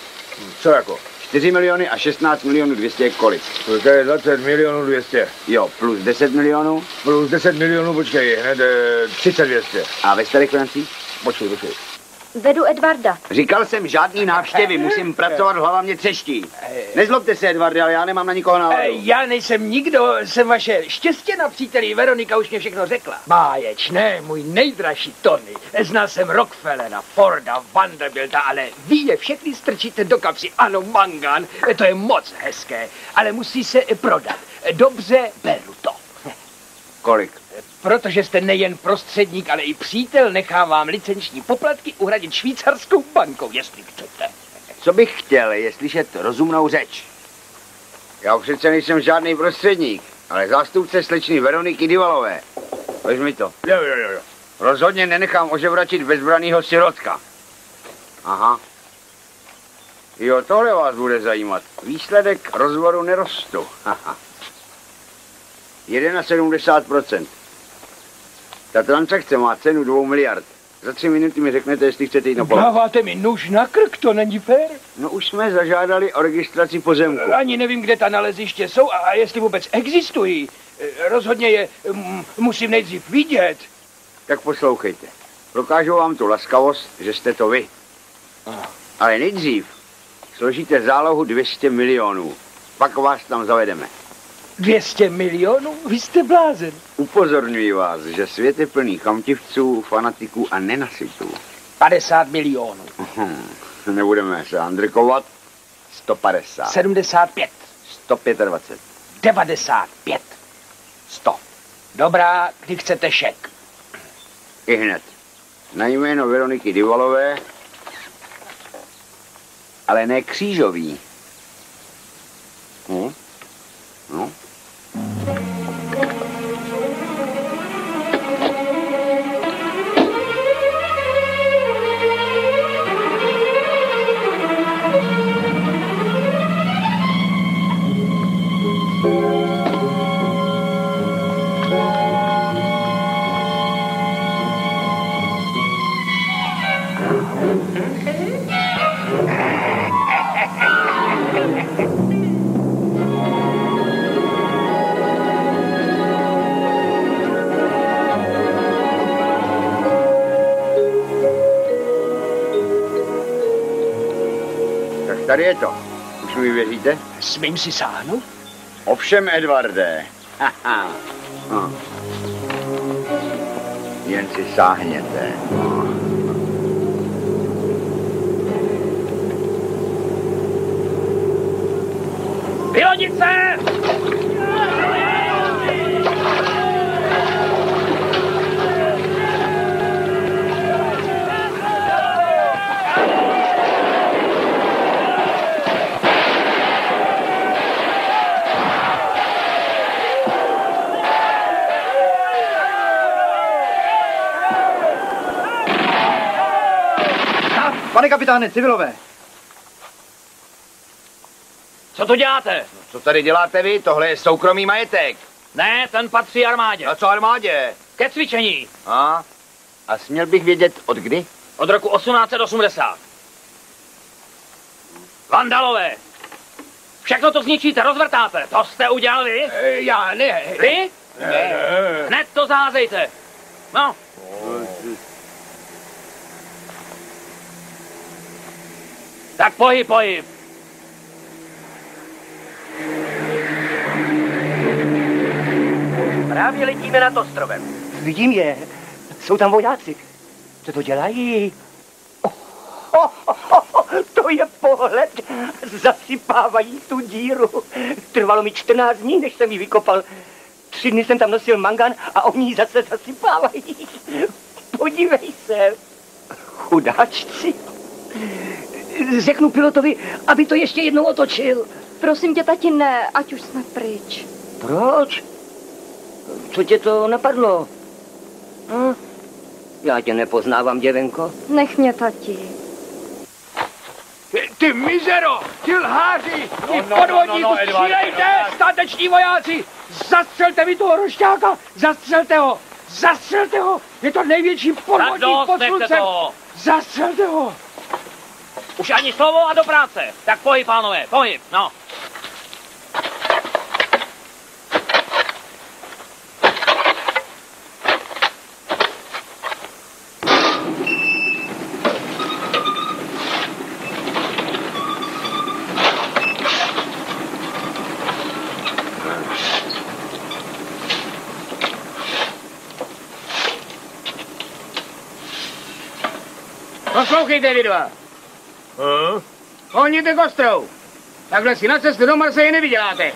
Co jako? 4 miliony a 16 milionů 200 je kolik? To je 20 milionů 200. Jo, plus 10 milionů. Plus 10 milionů, počkej, hned eh, 30 200. A ve starých financích? Počkej, počkej. Vedu Edvarda. Říkal jsem žádný návštěvy, musím pracovat, hlava mě třeští. Nezlobte se, Edvarde, ale já nemám na nikoho náladu. Já nejsem nikdo, jsem vaše štěstěna příteli, Veronika už mě všechno řekla. Báječné, můj nejdražší Tony. Znal jsem Rockefellera, Forda, Vanderbilta, ale vy je všechny strčíte do kapsy. Ano, mangan, to je moc hezké, ale musí se prodat. Dobře, beru to. Kolik? Protože jste nejen prostředník, ale i přítel, nechám vám licenční poplatky uhradit švýcarskou bankou, jestli chcete. Co bych chtěl, je slyšet rozumnou řeč. Já přece nejsem žádný prostředník, ale zástupce slečny Veroniky Divalové. Vezmi to. Jo, jo, jo. Rozhodně nenechám oževračit bezbranýho sirotka. Aha. Jo, tohle vás bude zajímat. Výsledek rozvoru nerostu. 1,70%. Ta transakce má cenu 2 miliard. Za tři minuty mi řeknete, jestli chcete jít na pole. Dáváte mi nůž na krk, to není fér. No už jsme zažádali o registraci pozemku. Ani nevím, kde ta naleziště jsou a, a jestli vůbec existují. E, Rozhodně je musím nejdřív vidět. Tak poslouchejte. Prokážu vám tu laskavost, že jste to vy. Ale nejdřív složíte zálohu 200 milionů. Pak vás tam zavedeme. 200 milionů? Vy jste blázen. Upozorňuji vás, že svět je plný chamtivců, fanatiků a nenasytů. 50 milionů. Hm, nebudeme se andrikovat. 150. 75. 125. 95. 100. Dobrá, kdy chcete šek. I hned. na jméno Veroniky Divalové, ale ne křížový. Hm? No. Věříte? Smím si sáhnout? Ovšem, Edvarde. Haha. No. Jen si sáhněte. Vylodit se! Pane kapitáne, civilové. Co to děláte? Co tady děláte vy? Tohle je soukromý majetek. Ne, ten patří armádě. A co armádě? Ke cvičení. A? A směl bych vědět od kdy? Od roku 1880. Vandalové! Všechno to zničíte, rozvrtáte. To jste udělali vy? Já ne. Vy? Ne. Hned to zázejte. No. Tak pohyb, pohyb. Právě letíme nad ostrovem. Vidím je. Jsou tam vojáci. Co to dělají? Oh, oh, oh, oh, to je pohled. Zasypávají tu díru. Trvalo mi 14 dní, než jsem ji vykopal. Tři dny jsem tam nosil mangan a oni ji zase zasypávají. Podívej se. Chudáčci. Řeknu pilotovi, aby to ještě jednou otočil. Prosím tě, tati, ne, ať už jsme pryč. Proč? Co tě to napadlo? Hm? Já tě nepoznávám, děvenko. Nech mě, tati. Ty mizero, ty lháři, ty no, no, podvodníci, no, no, Edvarde, střílejte, no, stateční vojáci, zastřelte mi toho rošťáka, zastřelte ho, zastřelte ho, je to největší Tak podvodník dost, pod sluncem, zastřelte ho. Už ani slovo a do práce. Tak pohyb, pánové, pohyb, no. Poslouchejte vy dva. Honíte kostrou. Takhle si na cestu do Marseille nevyděláte.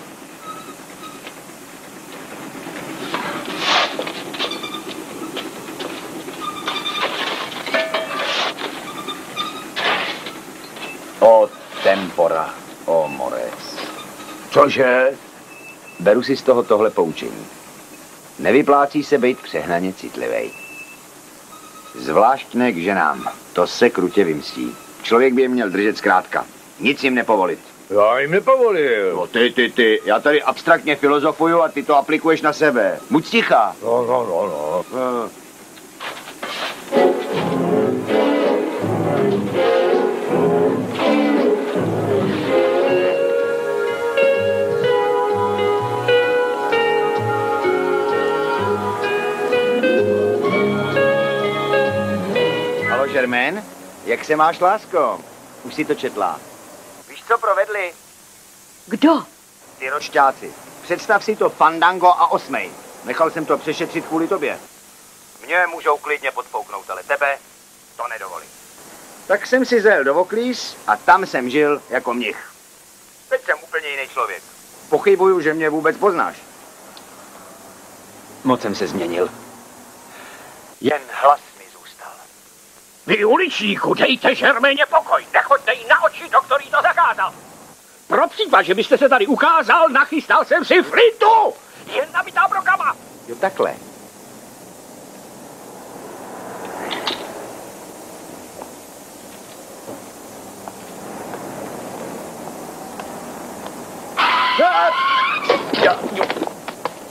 O tempora, o mores. Cože? Beru si z toho tohle poučení. Nevyplácí se být přehnaně citlivej. Zvlášť ne k ženám. To se krutě vymstí. Člověk by je měl držet zkrátka. Nic jim nepovolit. Já jim nepovolil. No ty, ty, ty. Já tady abstraktně filozofuju a ty to aplikuješ na sebe. Buď ticha. No, no, no, no. Eh, Halo, Žermén? Jak se máš, lásko? Už si to četla. Víš, co provedli? Kdo? Ty rošťáci. Představ si to Fandango a Osmej. Nechal jsem to přešetřit kvůli tobě. Mě můžou klidně podfouknout, ale tebe to nedovolí. Tak jsem si zel do Voklís a tam jsem žil jako mnich. Teď jsem úplně jiný člověk. Pochybuju, že mě vůbec poznáš. Moc jsem se změnil. Jen hlas. Vy uličníku, dejte žerméně pokoj, nechoďte jí na oči, doktor jí to zakázal. Pro případ, že byste se tady ukázal, nachystal jsem si flintu! Jen nabitá brokama! Jo, takhle.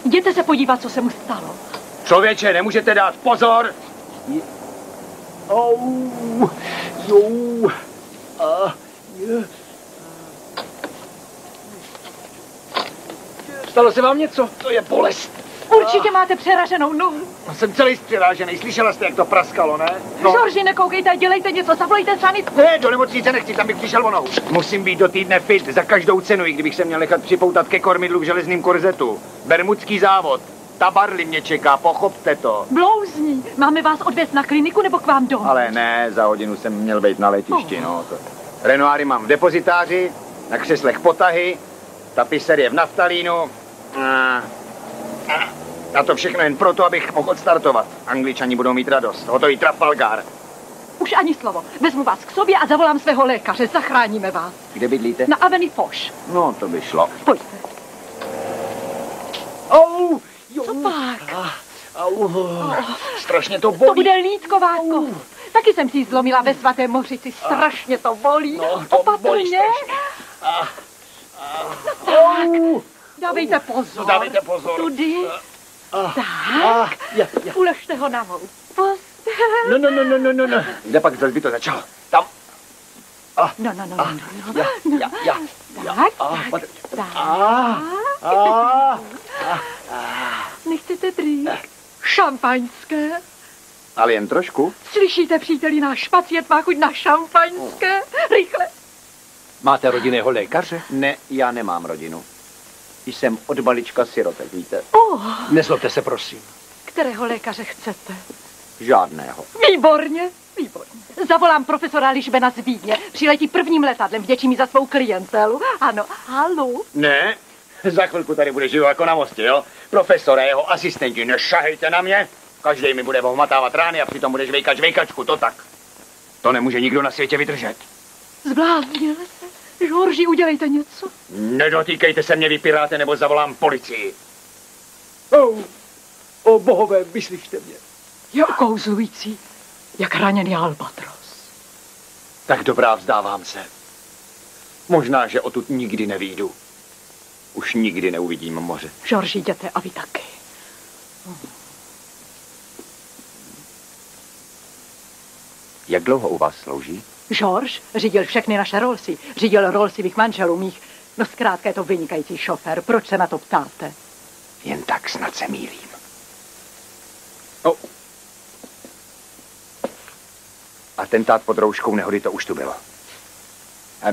Jděte se podívat, co se mu stalo. Člověče, nemůžete dát pozor? Au, jo, a, je. Stalo se vám něco? To je bolest. Určitě máte přeraženou nohu. Já jsem celý přerážený. Slyšela jste, jak to praskalo, ne? No. Žorži, nekoukejte, dělejte něco, zavolejte sanitku. Ne, do nemocnice nechci, tam bych přišel o nohu. Musím být do týdne fit za každou cenu, i kdybych se měl nechat připoutat ke kormidlu v železném korzetu. Bermudský závod. Tabarli mě čeká, pochopte to. Blouzní, máme vás odvést na kliniku nebo k vám domů? Ale ne, za hodinu jsem měl být na letišti, no. To... Renoáry mám v depozitáři, na křeslech potahy, tapiser je v naftalínu. A... A to všechno jen proto, abych mohl odstartovat. Angličani budou mít radost. Hotový Trafalgar. Už ani slovo. Vezmu vás k sobě a zavolám svého lékaře. Zachráníme vás. Kde bydlíte? Na Aveny Foš. No, to by šlo. Pojďte. Jo. Co pak? Au, Oh. strašně to bolí. To bude lítkovátko. Taky jsem si ji zlomila ve svatém mořici. Strašně to bolí. No, to bolí Opatrně. A, Tak. Dávejte pozor. No, dávejte pozor. Tudy. a, Tak. ja, ja. Uležte ho na mou postel. No, no, no, no, no, no, no. Kde pak zase by to začalo? Tam. A, No, no, no, no, no. ja, ja, ja. Tak, A, tak, tak. a, a, Nechcete drýk? Šampaňské? Ale jen trošku. Slyšíte, příteli, náš pacient má chuť na šampaňské? Rychle. Máte rodinného lékaře? Ne, já nemám rodinu. Jsem od malička sirotek, víte? Oh, Nezlobte se, prosím. kterého lékaře chcete? Žádného. Výborně, výborně. Zavolám profesora Lišbena z Vídně. Přiletí prvním letadlem, vděčí mi za svou klientelu. Ano, halo. Ne, za chvilku tady bude živo jako na mostě, jo? Profesore, jeho asistenti, nešahejte na mě. Každý mi bude ohmatávat rány a přitom bude žvejkat žvejkačku, to tak. To nemůže nikdo na světě vydržet. Zbláznil se. Žorži, udělejte něco. Nedotýkejte se mě, vy piráte, nebo zavolám policii. Oh, o bohové, vyslyšte mě. Je okouzlující, jak raněný albatros. Tak dobrá, vzdávám se. Možná, že odtud nikdy nevídu. Už nikdy neuvidím moře. Žorži, jděte a vy taky. Jak dlouho u vás slouží? George řídil všechny naše Rollsy. Řídil Rollsy mých manželů, mých... No zkrátka je to vynikající šofér. Proč se na to ptáte? Jen tak snad se mýlím. Oh. Atentát pod rouškou nehody to už tu bylo. A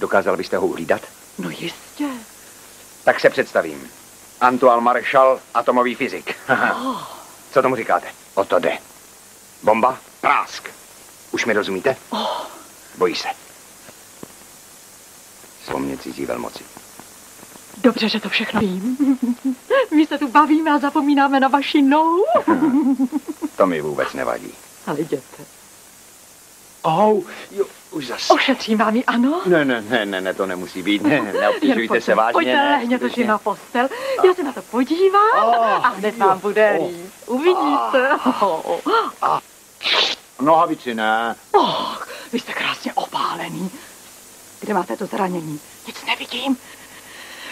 dokázal byste ho uhlídat? No jistě. Tak se představím. Antoine Marshall, atomový fyzik. Oh. Co tomu říkáte? O to jde. Bomba, prásk. Už mi rozumíte? Oh. Bojí se. Jsou mě cizí velmoci. Dobře, že to všechno vím. My se tu bavíme a zapomínáme na vaši nohu. To mi vůbec nevadí. Ale jděte. Au, jo, už zase. Ošetřím vám ji, ano? Ne, ne, ne, ne, ne, to nemusí být. Ne, neobtěžujte se vážně. Pojďte, lehněte si na postel. Já se na to podívám Oh, a hned vám bude oh. líp. Uvidíte. Oh. Nohavici ne. oh, vy jste krásně opálený. Kde máte to zranění? Nic nevidím.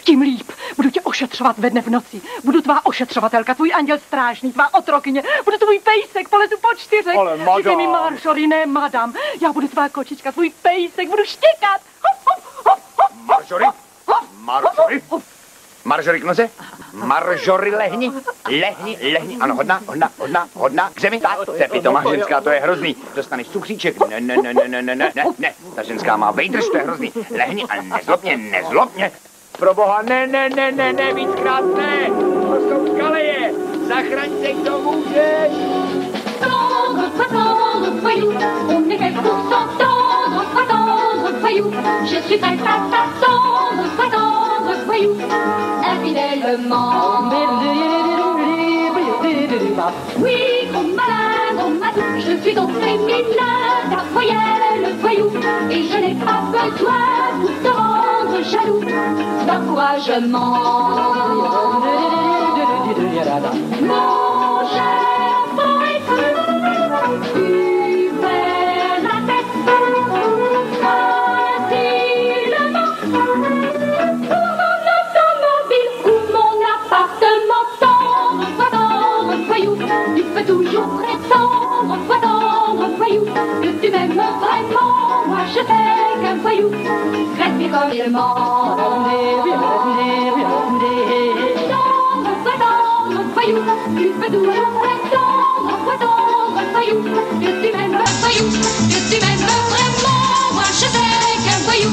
Tím líp. Budu tě ošetřovat ve dne v noci. Budu tvá ošetřovatelka, tvůj anděl strážný, tvá otrokyně. Budu tvůj pejsek, poletu po čtyřech. Ale madam. Ty mi maršory, ne madam. Já budu tvá kočička, tvůj pejsek, budu štěkat. Hop, hop, hop, k noze? Marjorie lehni? Lehni, lehni. Ano, hodná, hodná, hodná, hodná. K zemi? Tak, to je pitomá ženská, to je hrozný. Dostaneš cukříček. Ne, ne, ne, ne, ne, ne, ne, ne. Ta ženská má vejdrž, to je hrozný. Lehni a nezlobně, nezlobně. Proboha, ne, ne, ne, ne, ne, víckrát! Je suis un tata sombre. Oui, malin, matou, je suis féminin, ta voyelle, voyou, et je n'ai pas besoin pour te rendre jaloux d'encouragement. Mon cher tu la tête facilement pour mon automobile mon appartement? Tendre, tendre, voyou, tu peux toujours prétendre, sois tendre, voyou, que tu m'aimes vraiment. j'étais qu'un voyou, gratuit comme il m'en Tendre, sois tendre, voyou, voyou, vraiment. Moi, j'étais qu'un voyou,